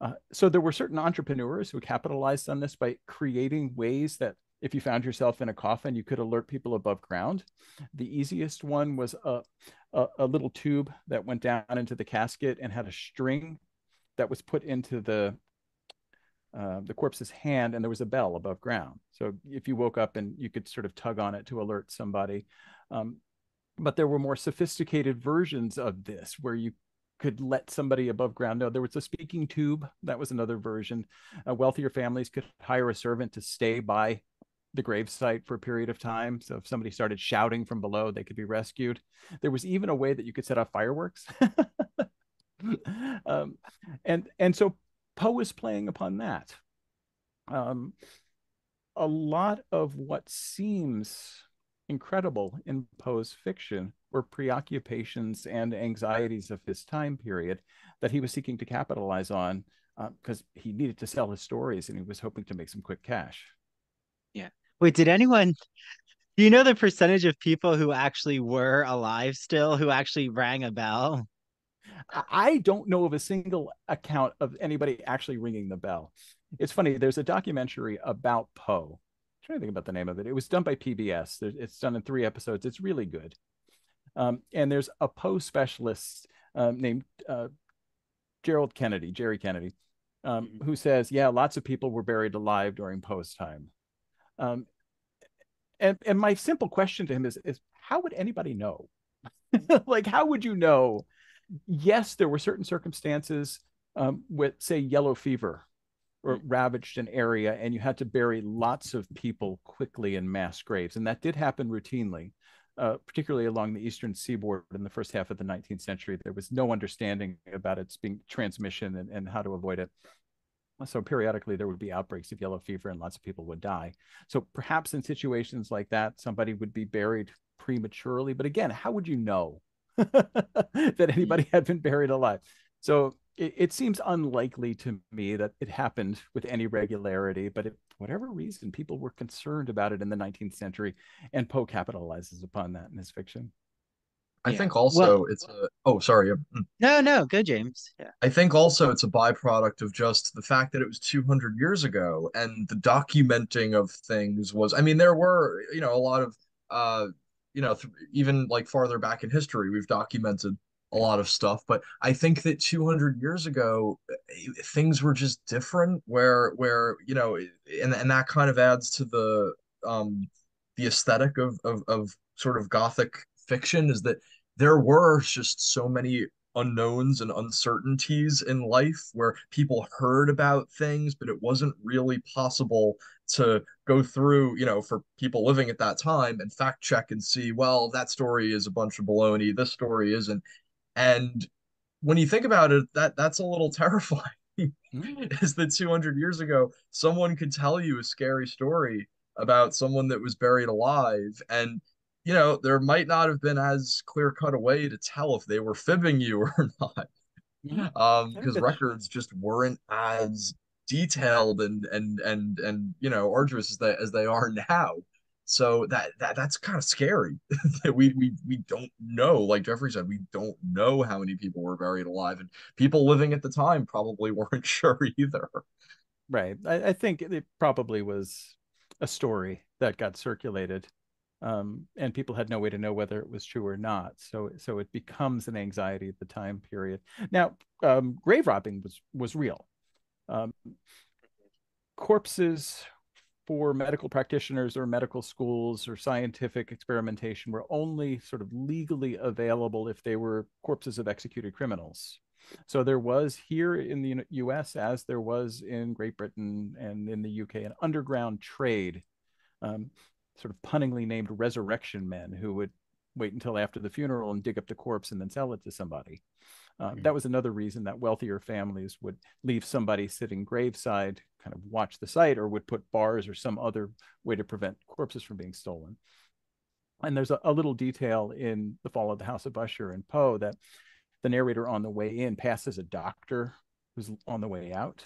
Uh, so there were certain entrepreneurs who capitalized on this by creating ways that if you found yourself in a coffin, you could alert people above ground. The easiest one was a, a, a little tube that went down into the casket and had a string that was put into the uh, the corpse's hand and there was a bell above ground. So if you woke up and you could sort of tug on it to alert somebody. Um, but there were more sophisticated versions of this where you could let somebody above ground know. There was a speaking tube that was another version. Uh, wealthier families could hire a servant to stay by the gravesite for a period of time. So if somebody started shouting from below they could be rescued. There was even a way that you could set off fireworks. <laughs> Um, and and so Poe is playing upon that. Um, a lot of what seems incredible in Poe's fiction were preoccupations and anxieties of his time period that he was seeking to capitalize on because uh, he needed to sell his stories and he was hoping to make some quick cash. Yeah. Wait, did anyone do you know the percentage of people who actually were alive still who actually rang a bell? I don't know of a single account of anybody actually ringing the bell. It's funny. There's a documentary about Poe. I'm trying to think about the name of it. It was done by PBS. It's done in three episodes. It's really good. Um, and there's a Poe specialist um, named uh, Gerald Kennedy, Jerry Kennedy, um, mm-hmm. who says, "Yeah, lots of people were buried alive during Poe's time." Um, and and my simple question to him is, is how would anybody know? <laughs> like, how would you know yes, there were certain circumstances um, with, say, yellow fever or mm. ravaged an area, and you had to bury lots of people quickly in mass graves. And that did happen routinely, uh, particularly along the eastern seaboard in the first half of the 19th century. There was no understanding about its being transmission and, and how to avoid it. So periodically there would be outbreaks of yellow fever and lots of people would die. So perhaps in situations like that, somebody would be buried prematurely. But again, how would you know <laughs> that anybody had been buried alive? So it, it, seems unlikely to me that it happened with any regularity, but it, whatever reason, people were concerned about it in the 19th century, and Poe capitalizes upon that in his fiction. I yeah. think also well, it's a oh sorry mm. no no good James yeah I think also it's a byproduct of just the fact that it was 200 years ago and the documenting of things was I mean there were you know a lot of uh you know th- even like farther back in history we've documented a lot of stuff but I think that 200 years ago eh, things were just different where where you know and and that kind of adds to the um the aesthetic of of, of sort of gothic fiction is that there were just so many unknowns and uncertainties in life where people heard about things, but it wasn't really possible to go through, you know, for people living at that time and fact check and see, well, that story is a bunch of baloney, this story isn't. And when you think about it, that that's a little <laughs> terrifying. Mm. is that 200 years ago, someone could tell you a scary story about someone that was buried alive and you know, there might not have been as clear cut a way to tell if they were fibbing you <laughs> or not. Um, because records just weren't as detailed and and and and you know arduous as they as they are now. So that that that's kind of scary that <laughs> we we we don't know. Like Jeffrey said, we don't know how many people were buried alive, and people living at the time probably <laughs> weren't sure either. Right. I, I think it probably was a story that got circulated um, and people had no way to know whether it was true or not. So so it becomes an anxiety at the time period. Now, um, grave robbing was was real. Um, corpses for medical practitioners or medical schools or scientific experimentation were only sort of legally available if they were corpses of executed criminals. So there was here in the U.S. as there was in Great Britain and in the U.K. an underground trade um, sort of punningly named resurrection men who would wait until after the funeral and dig up the corpse and then sell it to somebody. Uh, mm-hmm. That was another reason that wealthier families would leave somebody sitting graveside, kind of watch the site, or would put bars or some other way to prevent corpses from being stolen. And there's a, a little detail in The Fall of the House of Usher and Poe that the narrator on the way in passes a doctor who's on the way out,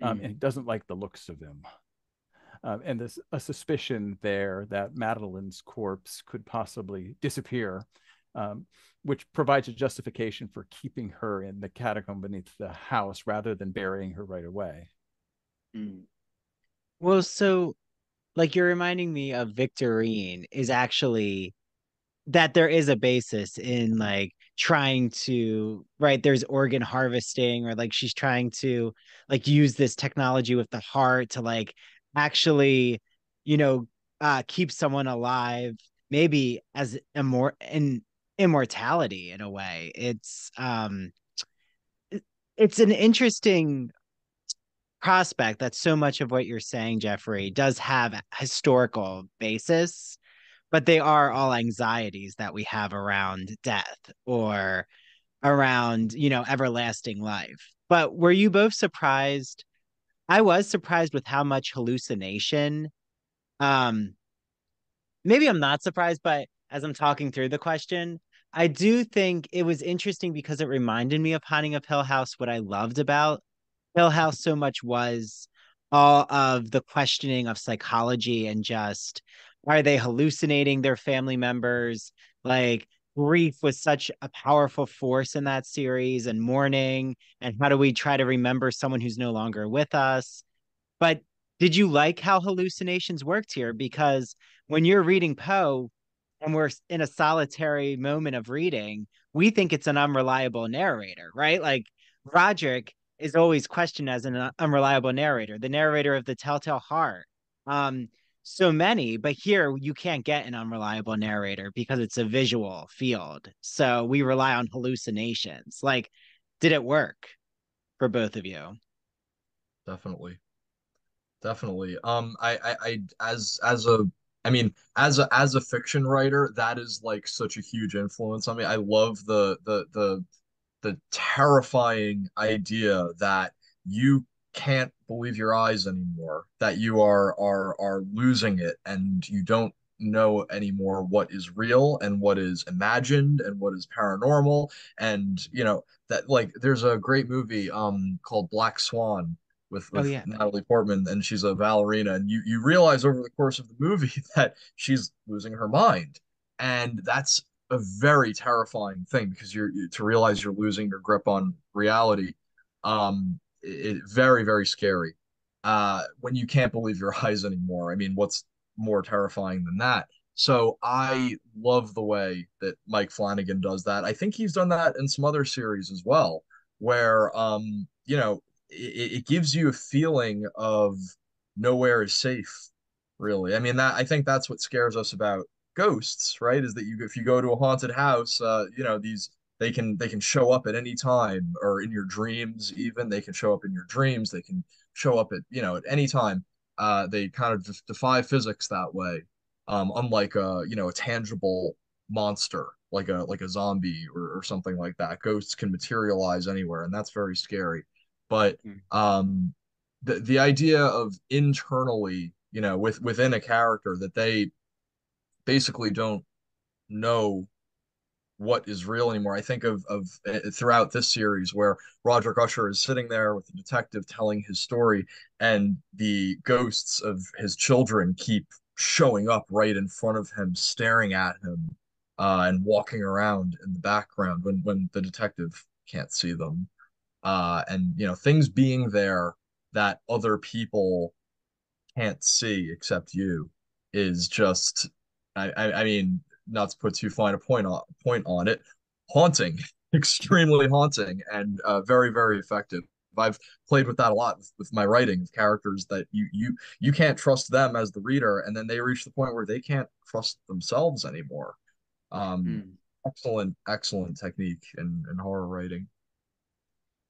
um, mm-hmm. and he doesn't like the looks of him. Um, and there's a suspicion there that Madeline's corpse could possibly disappear, um, which provides a justification for keeping her in the catacomb beneath the house rather than burying her right away. Mm. Well, so like you're reminding me of Victorine is actually that there is a basis in like trying to right there's organ harvesting or like she's trying to like use this technology with the heart to like actually, you know, uh, keep someone alive, maybe as immor- in immortality in a way. It's um, it's an interesting prospect that so much of what you're saying, Jeffrey, does have historical basis, but they are all anxieties that we have around death or around, you know, everlasting life. But were you both surprised I was surprised with how much hallucination. Um, maybe I'm not surprised, but as I'm talking through the question, I do think it was interesting because it reminded me of Haunting of Hill House. What I loved about Hill House so much was all of the questioning of psychology and just are they hallucinating their family members? Like grief was such a powerful force in that series and mourning and how do we try to remember someone who's no longer with us but did you like how hallucinations worked here because when you're reading poe and we're in a solitary moment of reading we think it's an unreliable narrator right like roderick is always questioned as an unreliable narrator the narrator of the telltale heart um so many, but here you can't get an unreliable narrator because it's a visual field. So we rely on hallucinations. Like, did it work for both of you? Definitely. Definitely. Um, I, I, I, as, as a, I mean, as a, as a fiction writer, that is like such a huge influence on me. I love the, the, the, the terrifying idea that you can't believe your eyes anymore, that you are are are losing it and you don't know anymore what is real and what is imagined and what is paranormal and you know that like there's a great movie um called Black Swan with, with oh, yeah. Natalie Portman and she's a ballerina and you you realize over the course of the movie <laughs> that she's losing her mind. And that's a very terrifying thing because you're to realize you're losing your grip on reality um it, very very scary. Uh when you can't believe your <laughs> eyes anymore. I mean what's more terrifying than that? So i love the way that mike flanagan does that. I think he's done that in some other series as well where um you know it, it gives you a feeling of nowhere is safe really. I mean that i think that's what scares us about ghosts right? Is that you if you go to a haunted house uh you know these they can they can show up at any time or in your dreams even. They can show up in your dreams. They can show up at you know at any time. Uh they kind of defy physics that way. Um unlike a you know a tangible monster like a like a zombie or, or something like that. Ghosts can materialize anywhere and that's very scary but hmm. um the the idea of internally you know with within a character that they basically don't know what is real anymore. I think of of uh, throughout this series where Roger Usher is sitting there with the detective telling his story, and the ghosts of his children keep showing up right in front of him, staring at him, uh, and walking around in the background when when the detective can't see them, uh, and you know things being there that other people can't see except you is just I, I, I mean not to put too fine a point on point on it, haunting, <laughs> extremely haunting, and uh, very very effective. I've played with that a lot with, with my writing of characters that you you you can't trust them as the reader, and then they reach the point where they can't trust themselves anymore. Um, mm. Excellent, excellent technique in, in horror writing.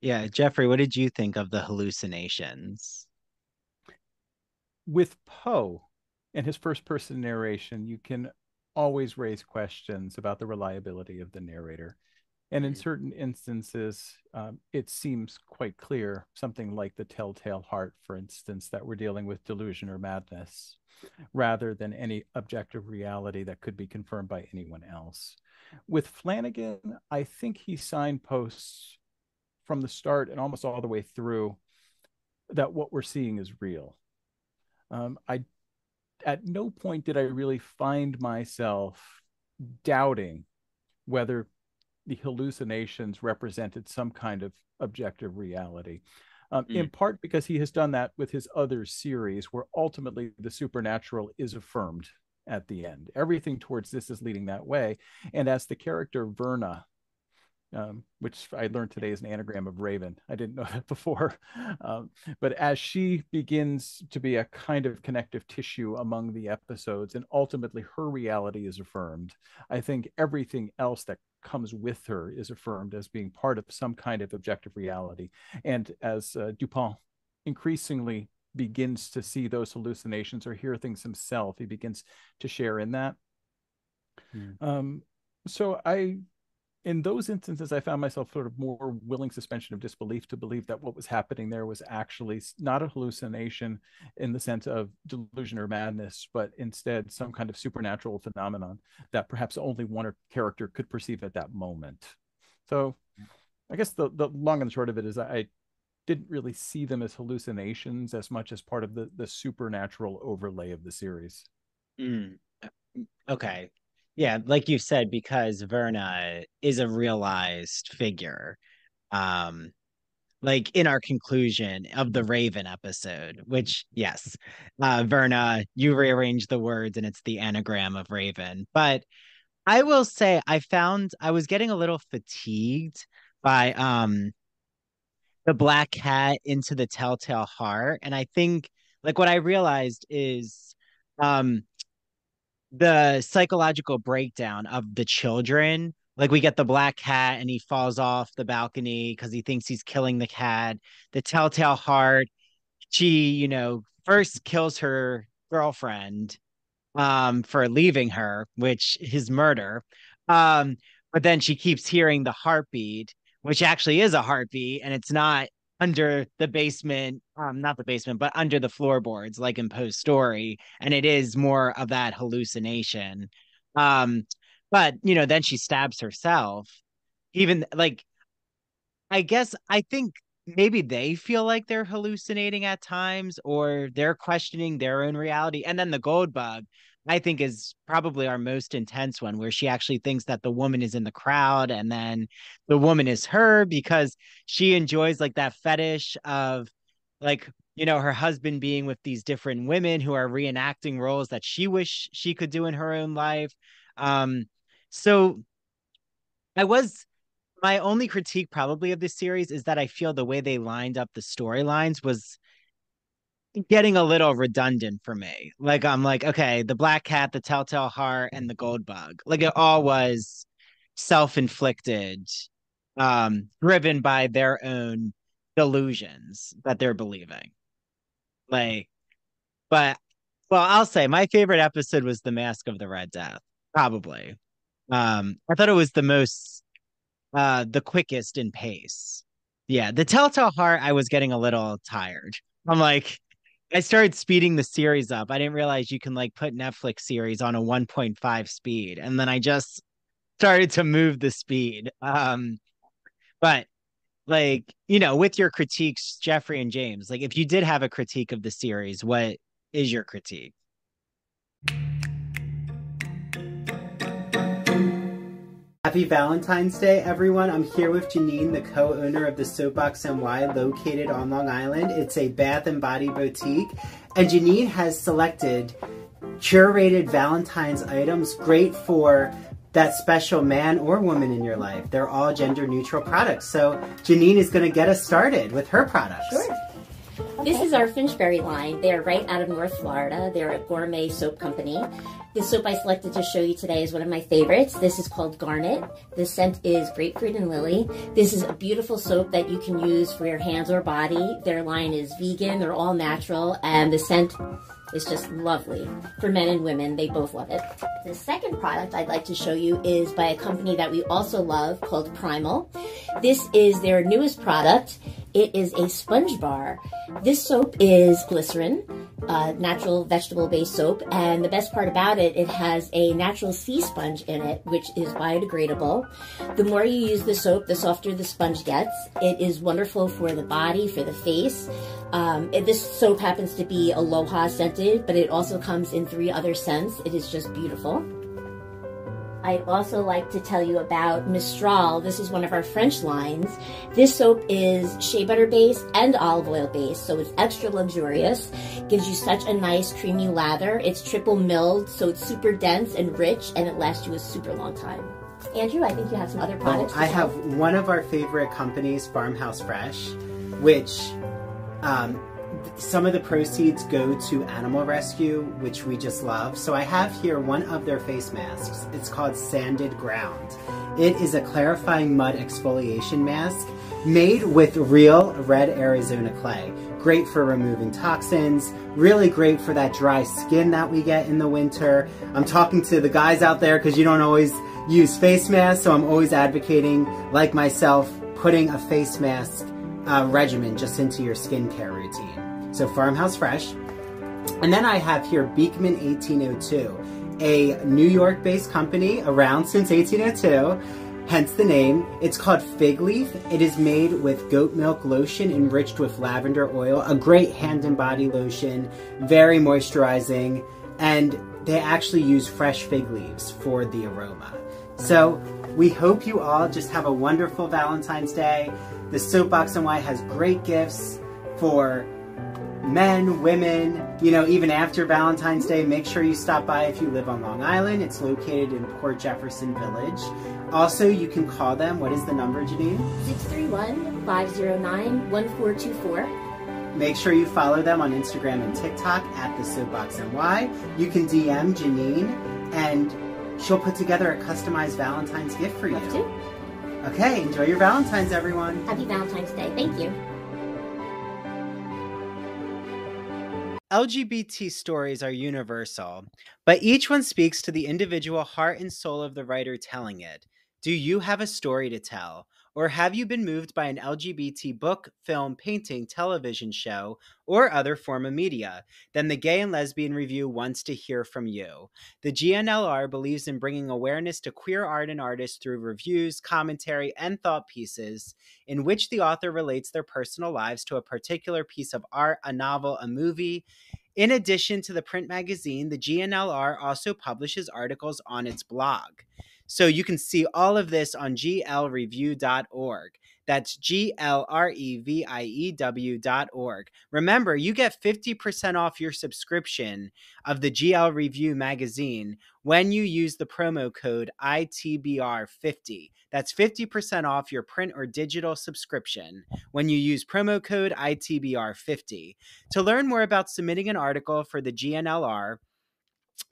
Yeah, Jeffrey, what did you think of the hallucinations? With Poe and his first person narration, you can always raise questions about the reliability of the narrator. And in mm-hmm. certain instances, um, it seems quite clear, something like the telltale heart, for instance, that we're dealing with delusion or madness, rather than any objective reality that could be confirmed by anyone else. With Flanagan, I think he signposts from the start and almost all the way through that what we're seeing is real. Um, I at no point did I really find myself doubting whether the hallucinations represented some kind of objective reality. Um, mm. In part because he has done that with his other series, where ultimately the supernatural is affirmed at the end. Everything towards this is leading that way. And as the character Verna um, which I learned today is an anagram of Raven. I didn't know <laughs> that before. Um, but as she begins to be a kind of connective tissue among the episodes, and ultimately her reality is affirmed, I think everything else that comes with her is affirmed as being part of some kind of objective reality. And as uh, Dupin increasingly begins to see those hallucinations or hear things himself, he begins to share in that. Hmm. Um, so I in those instances, I found myself sort of more willing suspension of disbelief to believe that what was happening there was actually not a hallucination in the sense of delusion or madness, but instead some kind of supernatural phenomenon that perhaps only one character could perceive at that moment. So I guess the, the long and the short of it is I didn't really see them as hallucinations as much as part of the, the supernatural overlay of the series. Mm. Okay. Yeah, like you said, because Verna is a realized figure. Um, like in our conclusion of the Raven episode, which yes, uh, Verna, you rearrange the words and it's the anagram of Raven. But I will say I found I was getting a little fatigued by um the black cat into the telltale heart. And I think like what I realized is um the psychological breakdown of the children like we get the black cat and he falls off the balcony because he thinks he's killing the cat the telltale heart she you know first kills her girlfriend um for leaving her which his murder um but then she keeps hearing the heartbeat which actually is a heartbeat and it's not under the basement, um, not the basement, but under the floorboards, like in Poe's story, and it is more of that hallucination. Um, but you know, then she stabs herself. Even like, I guess I think maybe they feel like they're hallucinating at times, or they're questioning their own reality. And then the gold bug, I think is probably our most intense one where she actually thinks that the woman is in the crowd and then the woman is her because she enjoys like that fetish of like you know her husband being with these different women who are reenacting roles that she wish she could do in her own life. Um so I was my only critique probably of this series is that I feel the way they lined up the storylines was getting a little redundant for me. Like I'm like, okay, the black cat, the telltale heart, and the gold bug. Like it all was self-inflicted, um, driven by their own delusions that they're believing. Like, but well, I'll say my favorite episode was the Mask of the Red Death, probably. Um, I thought it was the most uh the quickest in pace. Yeah, the Telltale Heart, I was getting a little tired. I'm like, I started speeding the series up. I didn't realize you can like put Netflix series on a 1.5 speed, and then I just started to move the speed. Um, but like you know, with your critiques, Jeffrey and James, like if you did have a critique of the series, what is your critique? Happy Valentine's Day, everyone. I'm here with Janine, the co-owner of the Soapbox NY located on Long Island. It's a bath and body boutique. And Janine has selected curated Valentine's items great for that special man or woman in your life. They're all gender neutral products. So Janine is going to get us started with her products. Sure. This is our Finchberry line. They are right out of North Florida. They're a gourmet soap company. The soap I selected to show you today is one of my favorites. This is called Garnet. The scent is grapefruit and lily. This is a beautiful soap that you can use for your hands or body. Their line is vegan. They're all natural. And the scent is just lovely. For men and women, they both love it. The second product I'd like to show you is by a company that we also love called Primal. This is their newest product. It is a sponge bar. This soap is glycerin, uh, natural vegetable based soap, and the best part about it, it has a natural sea sponge in it, which is biodegradable. The more you use the soap, the softer the sponge gets. It is wonderful for the body, for the face. Um, this soap happens to be aloha scented, but it also comes in three other scents. It is just beautiful. I'd also like to tell you about Mistral. This is one of our French lines. This soap is shea butter based and olive oil based, so it's extra luxurious. Gives you such a nice creamy lather. It's triple milled, so it's super dense and rich, and it lasts you a super long time. Andrew, I think you have some other products. I have one of our favorite companies, Farmhouse Fresh, which um, some of the proceeds go to animal rescue, which we just love. So I have here one of their face masks. It's called Sanded Ground. It is a clarifying mud exfoliation mask made with real red Arizona clay. Great for removing toxins, really great for that dry skin that we get in the winter. I'm talking to the guys out there because you don't always use face masks, so I'm always advocating, like myself, putting a face mask uh, regimen just into your skincare routine. So Farmhouse Fresh. And then I have here Beekman 1802, a New York based company around since 1802, hence the name. It's called Fig Leaf. It is made with goat milk lotion enriched with lavender oil, a great hand and body lotion, very moisturizing, and they actually use fresh fig leaves for the aroma. So we hope you all just have a wonderful Valentine's Day. The Soapbox and NY has great gifts for men, women, you know, even after Valentine's Day, make sure you stop by if you live on Long Island. It's located in Port Jefferson Village. Also, you can call them. What is the number, Janine? 631 509 1424. Make sure you follow them on Instagram and TikTok at the Soapbox NY. You can DM Janine and she'll put together a customized Valentine's gift for you. Okay, enjoy your Valentine's, everyone. Happy Valentine's Day. Thank you. LGBT stories are universal, but each one speaks to the individual heart and soul of the writer telling it. Do you have a story to tell? Or have you been moved by an LGBT book, film, painting, television show, or other form of media? Then the Gay and Lesbian Review wants to hear from you. The GNLR believes in bringing awareness to queer art and artists through reviews, commentary, and thought pieces in which the author relates their personal lives to a particular piece of art, a novel, a movie. In addition to the print magazine, the GNLR also publishes articles on its blog. So you can see all of this on glreview.org. That's G L R E V I E W.org. Remember, you get 50% off your subscription of the GL Review magazine when you use the promo code ITBR50. That's 50% off your print or digital subscription when you use promo code ITBR50. To learn more about submitting an article for the GNLR,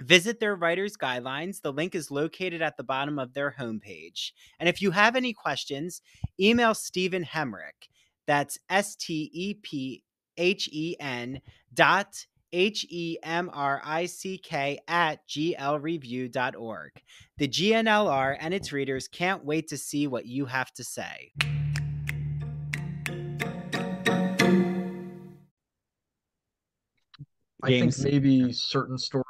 Visit their writer's guidelines. The link is located at the bottom of their homepage. And if you have any questions, email Stephen Hemrick. That's S T E P H E N dot H E M R I C K at glreview.org. The GNLR and its readers can't wait to see what you have to say. I think maybe certain stories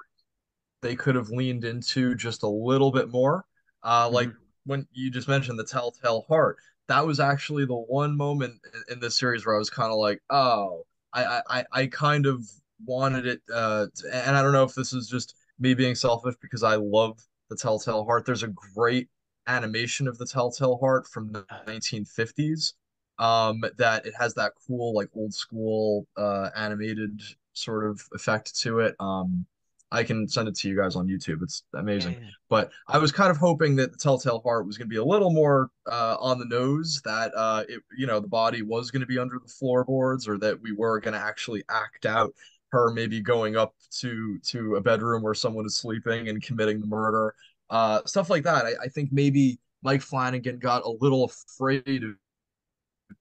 they could have leaned into just a little bit more. Uh, mm-hmm. Like when you just mentioned the Telltale Heart, that was actually the one moment in, in this series where I was kind of like, oh, I, I, I kind of wanted it. Uh, and I don't know if this is just me being selfish because I love the Telltale Heart. There's a great animation of the Telltale Heart from the 1950s. Um, that it has that cool like old school uh animated sort of effect to it. Um, I can send it to you guys on YouTube. It's amazing. Yeah. But I was kind of hoping that the Telltale Heart was going to be a little more uh, on the nose. That uh, it, you know, the body was going to be under the floorboards, or that we were going to actually act out her maybe going up to to a bedroom where someone is sleeping and committing the murder. Uh, stuff like that. I, I think maybe Mike Flanagan got a little afraid of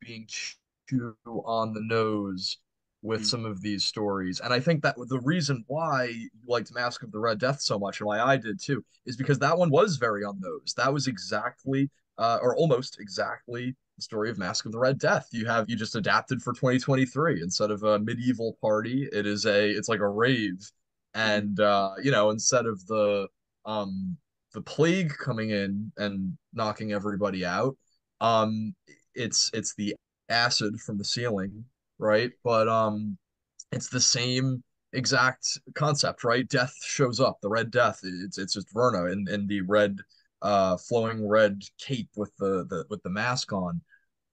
being too on the nose with mm. some of these stories. And I think that the reason why you liked Masque of the Red Death so much, and why I did too, is because that one was very on those. That was exactly, uh, or almost exactly, the story of Masque of the Red Death. You have you just adapted for 2023 instead of a medieval party. It is a it's like a rave, mm. and uh, you know instead of the um the plague coming in and knocking everybody out, um it's it's the acid from the ceiling right? But um, it's the same exact concept, right? Death shows up, the Red Death. It's it's just Verna in, in the red, uh, flowing red cape with the, the with the mask on,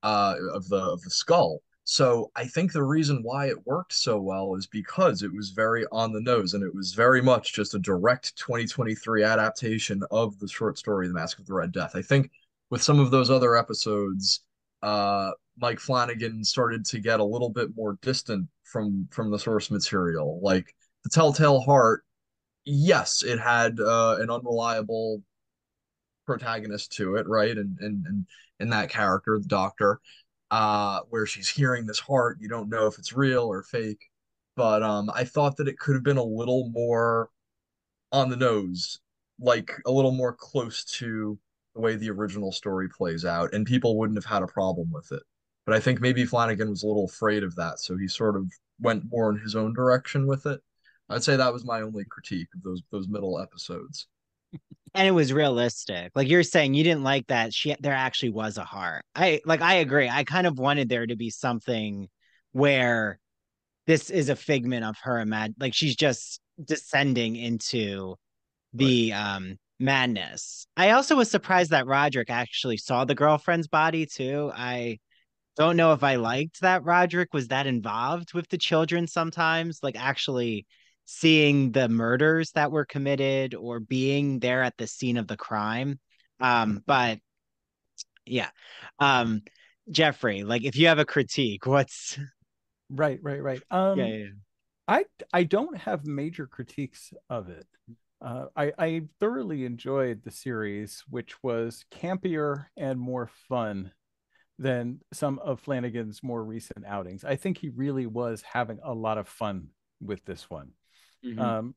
uh, of the of the skull. So I think the reason why it worked so well is because it was very on the nose and it was very much just a direct 2023 adaptation of the short story The Masque of the Red Death. I think with some of those other episodes, uh, Mike Flanagan started to get a little bit more distant from from the source material. Like the Telltale Heart, yes, it had uh, an unreliable protagonist to it, right? And and and in that character, the Doctor, uh, where she's hearing this heart, you don't know if it's real or fake. But um, I thought that it could have been a little more on the nose, like a little more close to the way the original story plays out, and people wouldn't have had a problem with it. But I think maybe Flanagan was a little afraid of that, so he sort of went more in his own direction with it. I'd say that was my only critique of those those middle episodes. And it was realistic. Like you're saying you didn't like that she there actually was a heart. I like I agree. I kind of wanted there to be something where this is a figment of her imag like she's just descending into the right. um madness. I also was surprised that Roderick actually saw the girlfriend's body too. I don't know if I liked that Roderick was that involved with the children sometimes, like actually seeing the murders that were committed or being there at the scene of the crime. Um, but yeah. Um, Jeffrey, like if you have a critique, <laughs> what's right, right, right. Um yeah, yeah. I I don't have major critiques of it. Uh, I, I thoroughly enjoyed the series, which was campier and more fun than some of Flanagan's more recent outings. I think he really was having a lot of fun with this one. Mm-hmm. Um,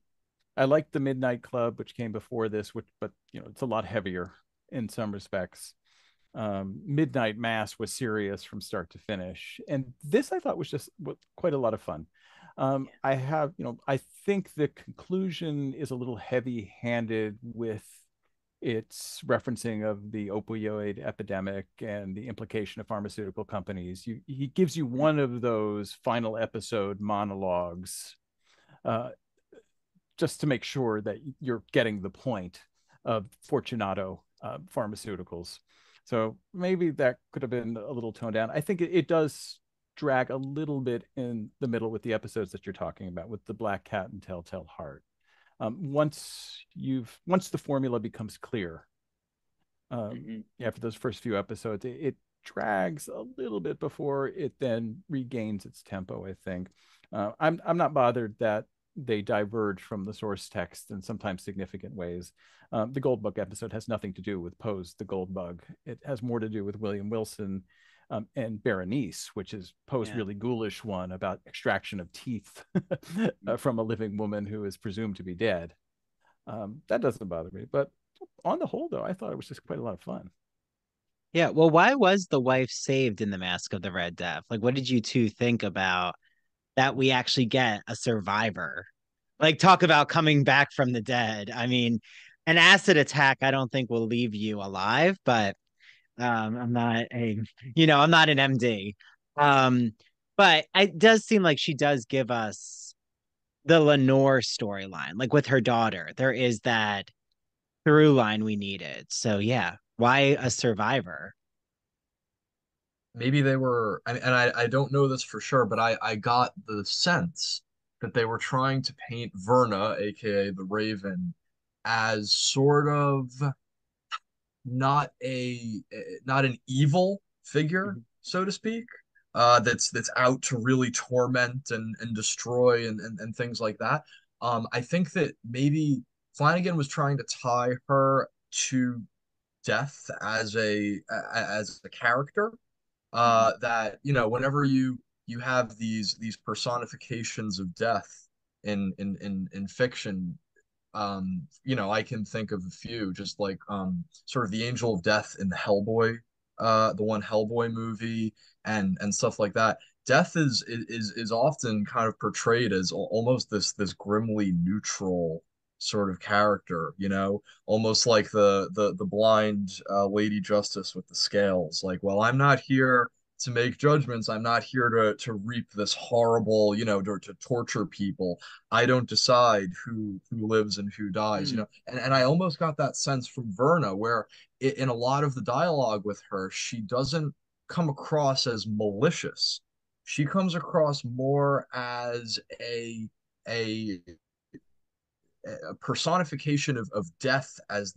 I like the Midnight Club, which came before this, which but you know it's a lot heavier in some respects. um, Midnight Mass was serious from start to finish, and this I thought was just quite a lot of fun. Um, I have, you know, I think the conclusion is a little heavy-handed with its referencing of the opioid epidemic and the implication of pharmaceutical companies. You, he gives you one of those final episode monologues, uh, just to make sure that you're getting the point of Fortunato uh, Pharmaceuticals. So maybe that could have been a little toned down. I think it, it does drag a little bit in the middle with the episodes that you're talking about, with the Black Cat and Telltale Heart. Um, once you've once the formula becomes clear, um, mm-hmm. after those first few episodes, it, it, drags a little bit before it then regains its tempo. I think uh, I'm I'm not bothered that they diverge from the source text in sometimes significant ways. Um, the Gold Bug episode has nothing to do with Poe's The Gold Bug. It has more to do with William Wilson um, and Berenice, which is Poe's yeah. really ghoulish one about extraction of teeth uh, <laughs> mm. from a living woman who is presumed to be dead. Um, that doesn't bother me. But on the whole, though, I thought it was just quite a lot of fun. Yeah. Well, why was the wife saved in the Masque of the Red Death? Like, what did you two think about that we actually get a survivor. Like talk about coming back from the dead. I mean, an acid attack I don't think will leave you alive, but um I'm not a you know, I'm not an MD. Um but it does seem like she does give us the Lenore storyline, like with her daughter. There is that through line we needed. So yeah, why a survivor? maybe they were and, and I, I don't know this for sure but I, I got the sense that they were trying to paint verna aka the raven as sort of not a not an evil figure mm-hmm. so to speak uh that's that's out to really torment and and destroy and, and and things like that um i think that maybe flanagan was trying to tie her to death as a as a character uh, that you know whenever you you have these these personifications of death in in in in fiction um you know i can think of a few just like um sort of the angel of death in the hellboy uh the one hellboy movie and and stuff like that. Death is is is often kind of portrayed as almost this this grimly neutral sort of character you know? Almost like the the the blind uh, lady justice with the scales like well i'm not here to make judgments i'm not here to to reap this horrible you know to, to torture people i don't decide who who lives and who dies mm. you hmm. know and, and i almost got that sense from verna where it, in a lot of the dialogue with her she doesn't come across as malicious she comes across more as a a a personification of, of death as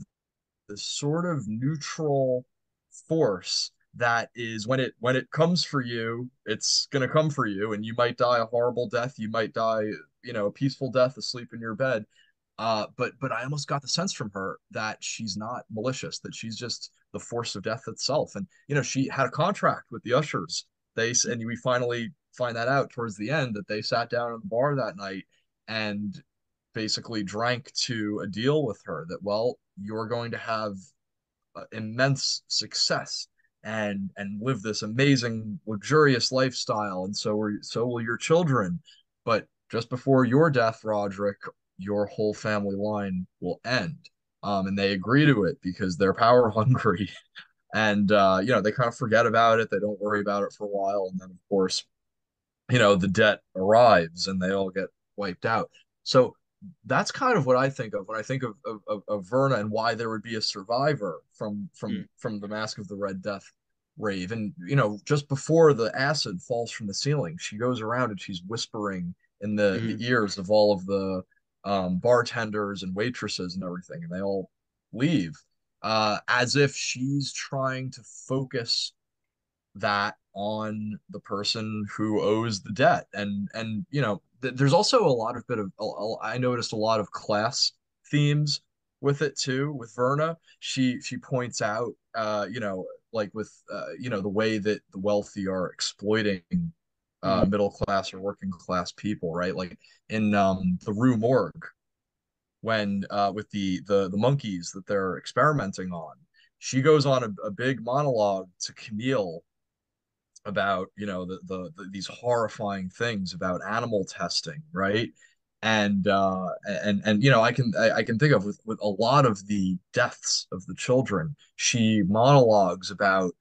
the sort of neutral force that is when it when it comes for you it's going to come for you and you might die a horrible death you might die you know a peaceful death asleep in your bed. Uh but but i almost got the sense from her that she's not malicious that she's just the force of death itself. And you know she had a contract with the ushers. They and we finally find that out towards the end that they sat down at the bar that night and basically drank to a deal with her that well you're going to have uh, immense success and and live this amazing luxurious lifestyle and so are so will your children. But just before your death roderick your whole family line will end. Um and they agree to it because they're power <laughs> hungry. And uh you know they kind of forget about it. They don't worry about it for a while. And then of course you know the debt arrives and they all get wiped out. So that's kind of what I think of when I think of, of, of Verna and why there would be a survivor from from mm. from the Masque of the Red Death rave. And you know, just before the acid falls from the ceiling, she goes around and she's whispering in the, mm. the hmm. ears of all of the um, bartenders and waitresses and everything, and they all leave uh, as if she's trying to focus that on the person who owes the debt and and you know there's also a lot of bit of I noticed a lot of class themes with it too with Verna. She she points out uh you know like with uh you know the way that the wealthy are exploiting uh mm-hmm. middle class or working class people, right? Like in um the Rue Morgue when uh with the the the monkeys that they're experimenting on she goes on a, a big monologue to Camille about you know the, the, the these horrifying things about animal testing, right? And uh, and and you know I can I, I can think of with with a lot of the deaths of the children, she monologues about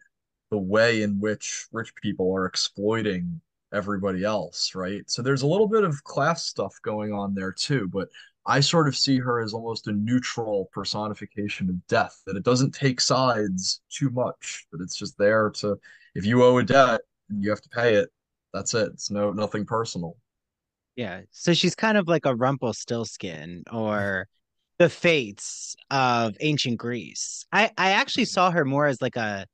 the way in which rich people are exploiting everybody else, right? So there's a little bit of class stuff going on there too, but I sort of see her as almost a neutral personification of death, that it doesn't take sides too much, that it's just there to, if you owe a debt and you have to pay it, that's it. It's no nothing personal. Yeah. So she's kind of like a Rumpelstiltskin or the fates of ancient Greece. I, I actually saw her more as like a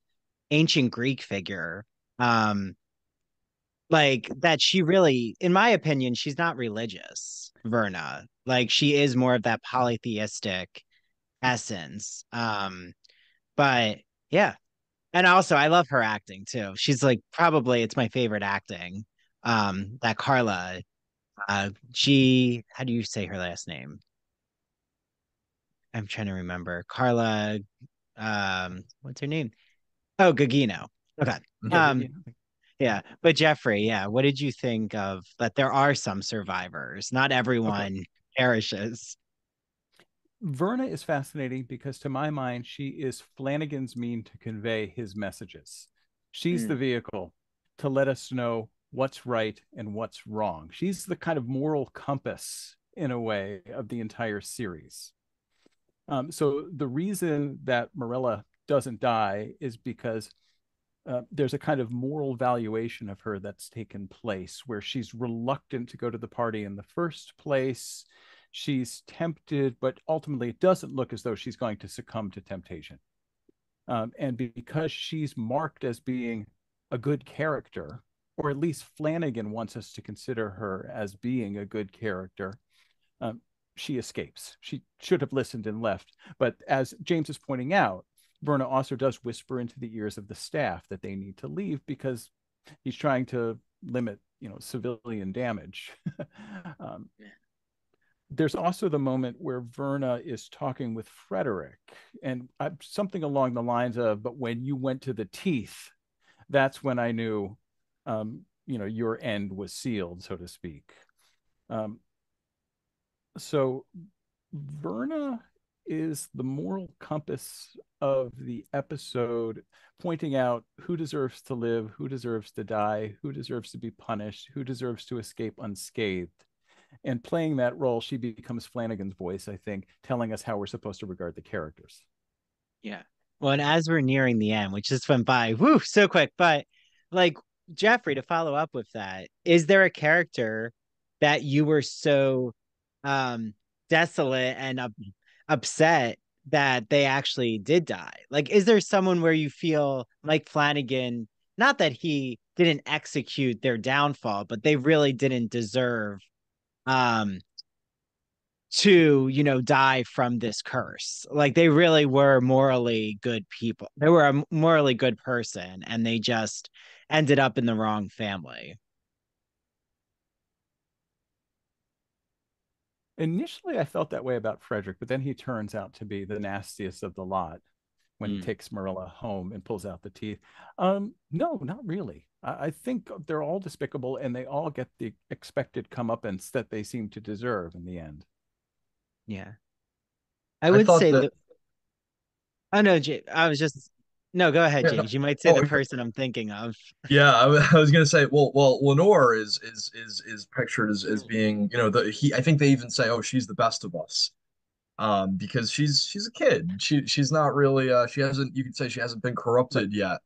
ancient Greek figure. Um like that she really, in my opinion, she's not religious, Verna. Like she is more of that polytheistic essence. Um, but yeah. And also I love her acting too. She's like probably it's my favorite acting. Um, that Carla uh she how do you say her last name? I'm trying to remember. Carla um what's her name? Oh, Gugino. Okay. Um yeah, but Jeffrey, yeah, what did you think of that? There are some survivors. Not everyone okay. perishes. Verna is fascinating because, to my mind, she is Flanagan's mean to convey his messages. She's mm. the vehicle to let us know what's right and what's wrong. She's the kind of moral compass, in a way, of the entire series. Um, so the reason that Morelle doesn't die is because uh, there's a kind of moral valuation of her that's taken place where she's reluctant to go to the party in the first place. She's tempted, but ultimately it doesn't look as though she's going to succumb to temptation. Um, and because she's marked as being a good character, or at least Flanagan wants us to consider her as being a good character, um, she escapes. She should have listened and left. But as James is pointing out, Verna also does whisper into the ears of the staff that they need to leave because he's trying to limit, you know, civilian damage. <laughs> um, there's also the moment where Verna is talking with Frederick, and I, something along the lines of, "But when you went to the teeth, that's when I knew, um, you know, your end was sealed, so to speak." Um, so Verna is the moral compass of the episode pointing out who deserves to live, who deserves to die, who deserves to be punished, who deserves to escape unscathed. And playing that role, she becomes Flanagan's voice, I think, telling us how we're supposed to regard the characters. Yeah. Well, and as we're nearing the end, which just went by, whoo, so quick, but like Jeffrey, to follow up with that, is there a character that you were so um desolate and upset that they actually did die? Like, is there someone where you feel like Flanagan, not that he didn't execute their downfall, but they really didn't deserve um to you know die from this curse? Like they really were morally good people. They were a morally good person and they just ended up in the wrong family Initially, I felt that way about Frederick, but then he turns out to be the nastiest of the lot when mm. he takes Morelle home and pulls out the teeth. Um, no, not really. I, I, think they're all despicable and they all get the expected comeuppance that they seem to deserve in the end. Yeah. I would I say that... that. Oh no, I was just no, go ahead, James. You might say oh, the person I'm thinking of. Yeah, I, <laughs> I, was gonna say, well, well, Lenore is is is is pictured as, as being, you know, the he. I think they even say, oh, she's the best of us, um, because she's she's a kid. She she's not really. Uh, she hasn't. You could say she hasn't been corrupted yet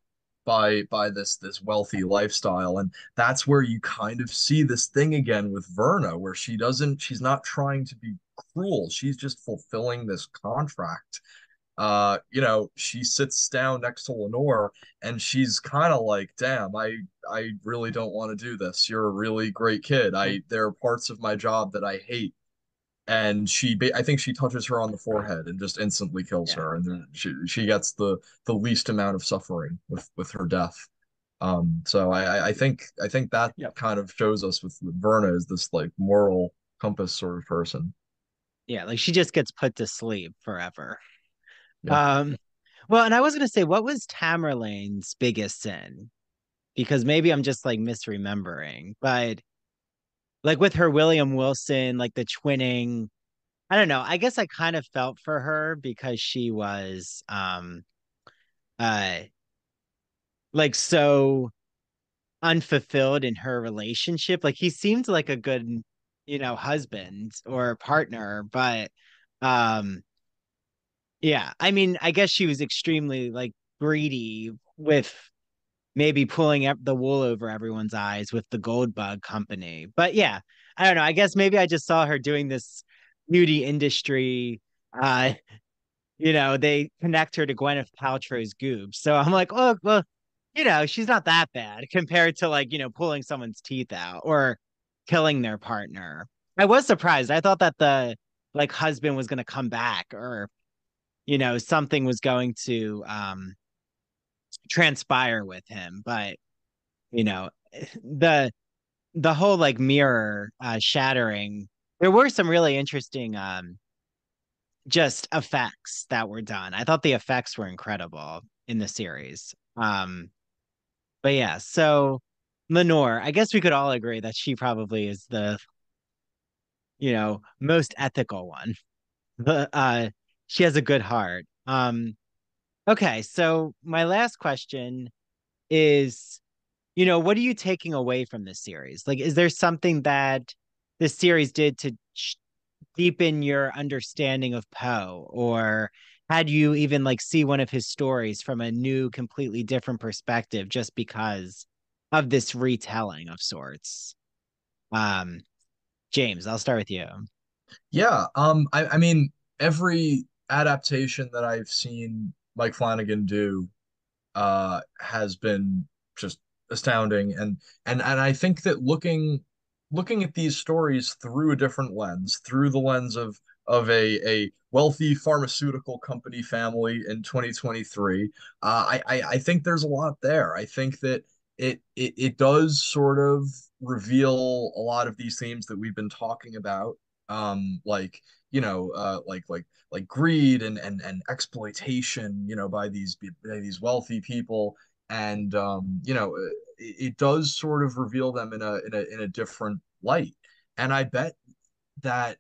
by by this this wealthy lifestyle, and that's where you kind of see this thing again with Verna, where she doesn't. She's not trying to be cruel. She's just fulfilling this contract uh, you know, she sits down next to Lenore and she's kind of like, damn, I I really don't want to do this. You're a really great kid. I there are parts of my job that I hate. And she I think she touches her on the forehead and just instantly kills yeah. her. And then she she gets the the least amount of suffering with with her death. Um, so I I think I think that yep. kind of shows us with Verna is this like moral compass sort of person. Yeah, like she just gets put to sleep forever. Yeah. Um, Well, and I was gonna say, what was Tamerlane's biggest sin? Because maybe I'm just like misremembering, but like with her William Wilson, like the twinning, I don't know. I guess I kind of felt for her because she was um uh like so unfulfilled in her relationship. Like he seemed like a good, you know, husband or partner, but um yeah, I mean, I guess she was extremely like greedy with maybe pulling up the wool over everyone's eyes with the gold bug company. But yeah, I don't know. I guess maybe I just saw her doing this beauty industry uh you know, they connect her to Gwyneth Paltrow's Goop. So I'm like, oh, well, you know, she's not that bad compared to like, you know, pulling someone's teeth out or killing their partner. I was surprised. I thought that the like husband was going to come back or you know, something was going to um transpire with him, but you know, <laughs> the the whole like mirror uh shattering, there were some really interesting um just effects that were done. I thought the effects were incredible in the series. Um but yeah, so Lenore, I guess we could all agree that she probably is the you know, most ethical one. <laughs> The uh she has a good heart. Um okay, so my last question is you know, what are you taking away from this series? Like is there something that this series did to deepen your understanding of Poe or had you even like see one of his stories from a new completely different perspective just because of this retelling of sorts um james i'll start with you yeah um i, I mean every adaptation that i've seen mike flanagan do uh has been just astounding and and and i think that looking looking at these stories through a different lens through the lens of of a, a wealthy pharmaceutical company family in 2023. Uh, I, I, I think there's a lot there. I think that it, it it does sort of reveal a lot of these themes that we've been talking about, um, like you know, uh, like like like greed and and and exploitation, you know, by these by these wealthy people, and um, you know, it, it does sort of reveal them in a in a in a different light. And I bet that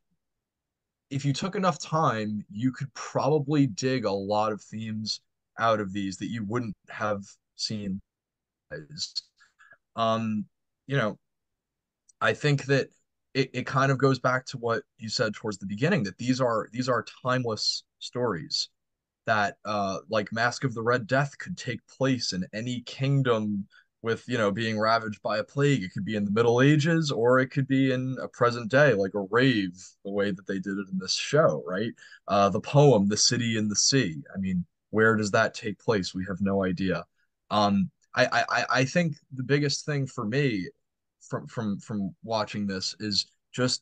if you took enough time, you could probably dig a lot of themes out of these that you wouldn't have seen. Um, you know, I think that it, it kind of goes back to what you said towards the beginning that these are these are timeless stories that uh like Masque of the Red Death could take place in any kingdom with you know being ravaged by a plague. It could be in the middle ages or it could be in a present day like a rave the way that they did it in this show right? Uh the poem the city in the sea. I mean where does that take place? We have no idea. Um i i i think the biggest thing for me from from from watching this is just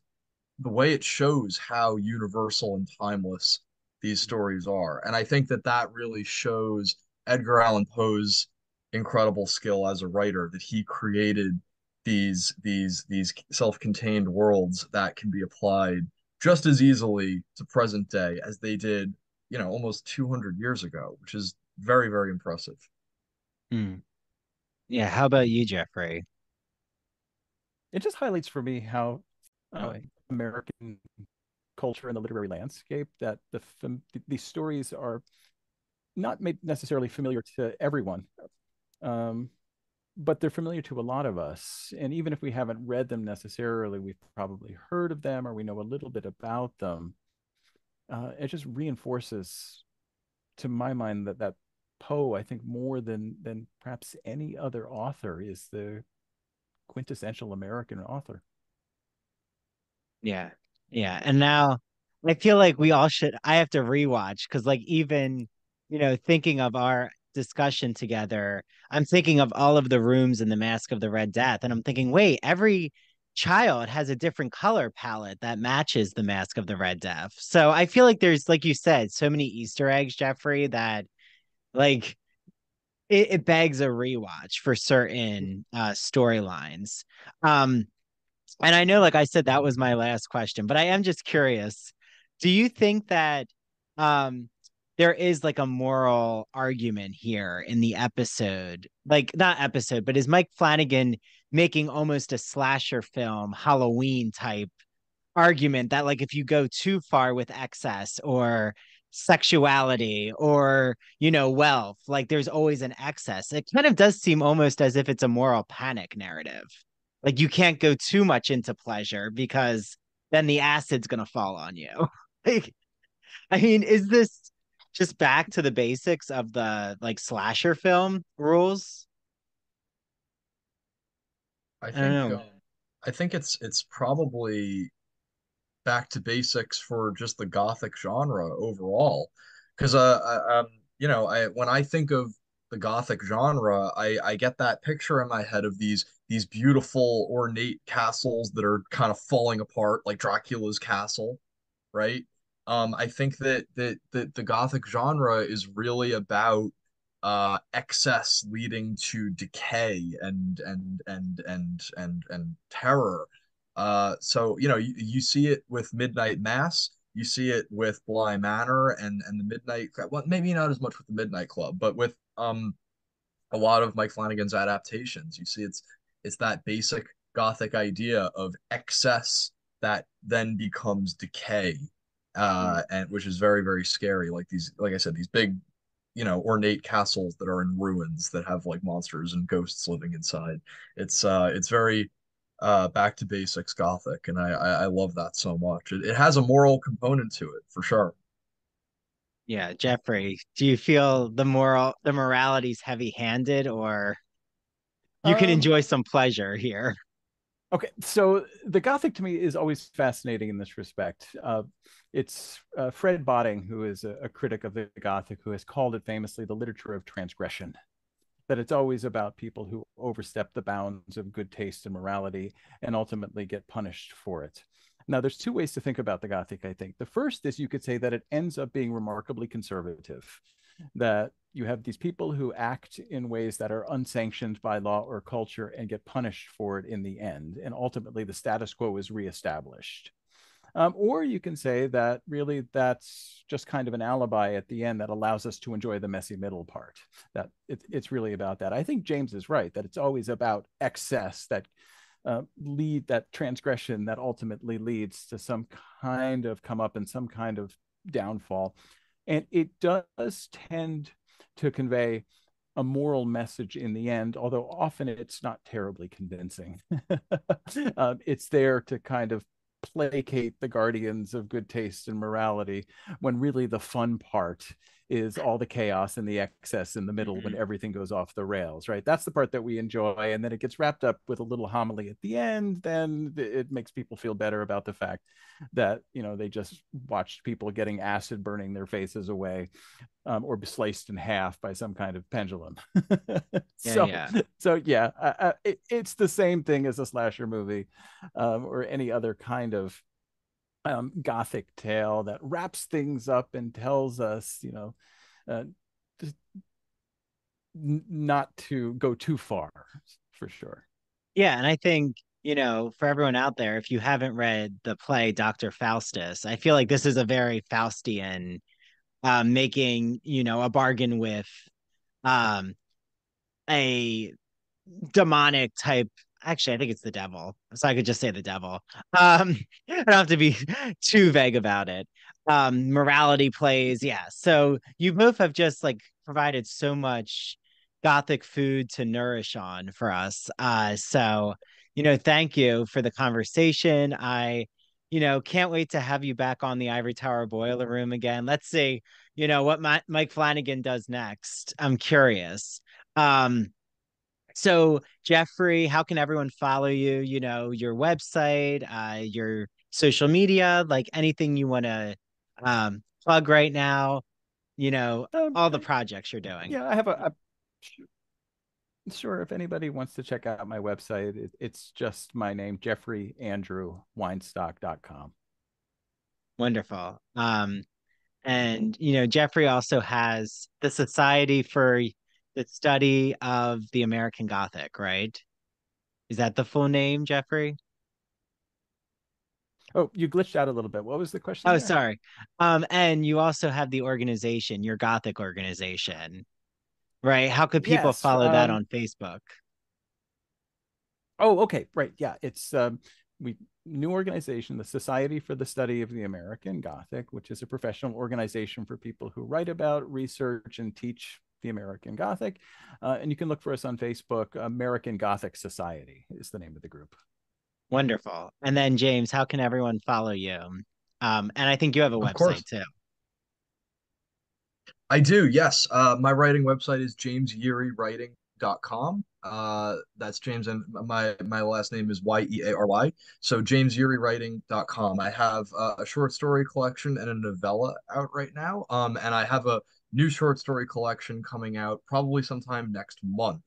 the way it shows how universal and timeless these stories are. And i think that that really shows edgar allan poe's incredible skill as a writer that he created these these these self-contained worlds that can be applied just as easily to present day as they did you know almost 200 years ago which is very very impressive. Hmm. yeah how about you jeffrey it just highlights for me how uh, american culture and the literary landscape that the these stories are not made necessarily familiar to everyone um, but they're familiar to a lot of us. And even if we haven't read them necessarily, we've probably heard of them or we know a little bit about them. Uh, it just reinforces, to my mind, that that Poe, I think, more than than perhaps any other author, is the quintessential American author. Yeah, yeah. And now I feel like we all should. I have to rewatch because, like, even you know, thinking of our discussion together, I'm thinking of all of the rooms in the Masque of the Red Death, and I'm thinking, wait, every child has a different color palette that matches the Masque of the Red Death. So I feel like there's, like you said, so many Easter eggs, Jeffrey, that like it, it begs a rewatch for certain uh, storylines. Um, and I know, like I said, that was my last question, but I am just curious. Do you think that um there is like a moral argument here in the episode. Like not episode, but is Mike Flanagan making almost a slasher film Halloween type argument that like if you go too far with excess or sexuality or you know wealth like there's always an excess. It kind of does seem almost as if it's a moral panic narrative. Like you can't go too much into pleasure because then the acid's going to fall on you. <laughs> Like i mean is this just back to the basics of the like slasher film rules? I think I, um, I think it's it's probably back to basics for just the gothic genre overall. Because uh um you know i when i think of the gothic genre i i get that picture in my head of these these beautiful ornate castles that are kind of falling apart like dracula's castle right? Um i think that that that the gothic genre is really about uh excess leading to decay and and and and and and terror uh, so you know you, you see it with Midnight Mass, you see it with Bly Manor and and the Midnight. Well, maybe not as much with the Midnight Club, but with um a lot of Mike Flanagan's adaptations, you see it's it's that basic gothic idea of excess that then becomes decay, uh, and which is very very scary. Like these, like I said, these big you know ornate castles that are in ruins that have like monsters and ghosts living inside it's uh it's very uh, back to basics gothic, and I, I, I love that so much. It, it has a moral component to it for sure. Yeah, Jeffrey, do you feel the moral the morality's heavy handed, or you can um, enjoy some pleasure here? Okay, so the Gothic to me is always fascinating in this respect. Uh, it's uh, Fred Botting, who is a, a, critic of the Gothic, who has called it famously the literature of transgression that it's always about people who overstep the bounds of good taste and morality and ultimately get punished for it. Now, there's two ways to think about the Gothic, I think. The first is you could say that it ends up being remarkably conservative, that you have these people who act in ways that are unsanctioned by law or culture and get punished for it in the end. And ultimately, the status quo is reestablished. Um, or you can say that really that's just kind of an alibi at the end that allows us to enjoy the messy middle part. That it, it's really about that. I think James is right that it's always about excess that uh, lead that transgression that ultimately leads to some kind of come up and some kind of downfall. And it does tend to convey a moral message in the end, although often it's not terribly convincing. uh, <laughs> it's there to kind of placate the guardians of good taste and morality when really the fun part is all the chaos and the excess in the middle mm-hmm. when everything goes off the rails right that's the part that we enjoy and then it gets wrapped up with a little homily at the end then it makes people feel better about the fact that you know they just watched people getting acid burning their faces away um, or be sliced in half by some kind of pendulum so <laughs> yeah, yeah. so yeah uh, uh, it, it's the same thing as a slasher movie um, or any other kind of um, gothic tale that wraps things up and tells us, you know, uh, not to go too far for sure. Yeah. And I think, you know, for everyone out there, if you haven't read the play Dr. Faustus, I feel like this is a very Faustian um, making, you know, a bargain with um, a demonic type actually, I think it's the devil. So I could just say the devil. Um, <laughs> I don't have to be <laughs> too vague about it. Um, morality plays, yeah. So you both have just like provided so much gothic food to nourish on for us. Uh, so you know, thank you for the conversation. I, you know, can't wait to have you back on the Ivory Tower Boiler Room again. Let's see, you know, what my, Mike Flanagan does next. I'm curious. Um, so, Jeffrey, how can everyone follow you? You know, your website, uh, your social media, like anything you want to um, plug right now. You know, um, all the projects you're doing. Yeah, I have a, a sure if anybody wants to check out my website it, it's just my name jeffrey andrew weinstock.com wonderful um and you know jeffrey also has the society for the study of the American Gothic, right? Is that the full name, Jeffrey? Oh, you glitched out a little bit. What was the question? Oh, there? sorry. Um, and you also have the organization, your Gothic organization, right? How could people Yes, follow that um, on Facebook? Oh, okay, right. Yeah, it's um, we new organization, the Society for the Study of the American Gothic, which is a professional organization for people who write about, research, and teach the American Gothic. Uh, and you can look for us on Facebook. American Gothic Society is the name of the group. Wonderful. And then James, how can everyone follow you? Um, and I think you have a Of website course. too. I do, yes. Uh, my writing website is jamesyearywriting.com. Uh, that's James, and my my last name is Y E A R Y. So jamesyearywriting.com. I have uh, a short story collection and a novella out right now. Um, and I have a new short story collection coming out probably sometime next month.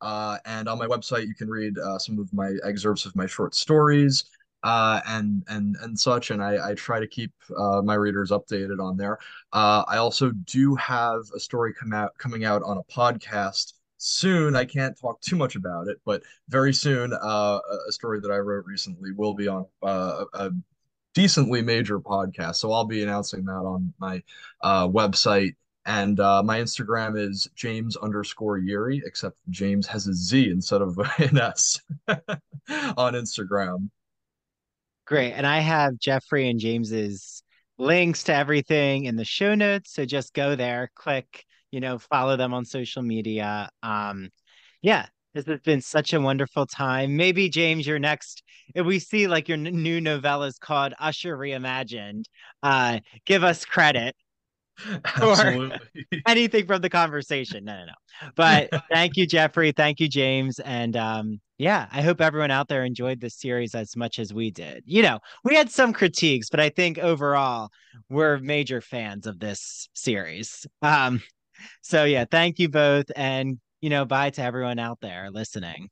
Uh, and on my website, you can read uh, some of my excerpts of my short stories uh, and and and such. And I, I try to keep uh, my readers updated on there. Uh, I also do have a story come out coming out on a podcast soon. I can't talk too much about it, but very soon, uh, a story that I wrote recently will be on a decently major podcast. So I'll be announcing that on my website. And uh, my Instagram is James underscore Yeary, except James has a Z instead of <laughs> an S <laughs> on Instagram. Great. And I have Jeffrey and James's links to everything in the show notes. So just go there, click, you know, follow them on social media. Um, yeah, this has been such a wonderful time. Maybe James, your next, if we see like your n- new novella is called Usher Reimagined, uh, give us credit Absolutely. <laughs> anything from the conversation. No, no, no. But <laughs> thank you, Jeffrey. Thank you, James. And um, yeah, I hope everyone out there enjoyed this series as much as we did. You know, we had some critiques, but I think overall we're major fans of this series. Um, so yeah, thank you both. And you know, bye to everyone out there listening.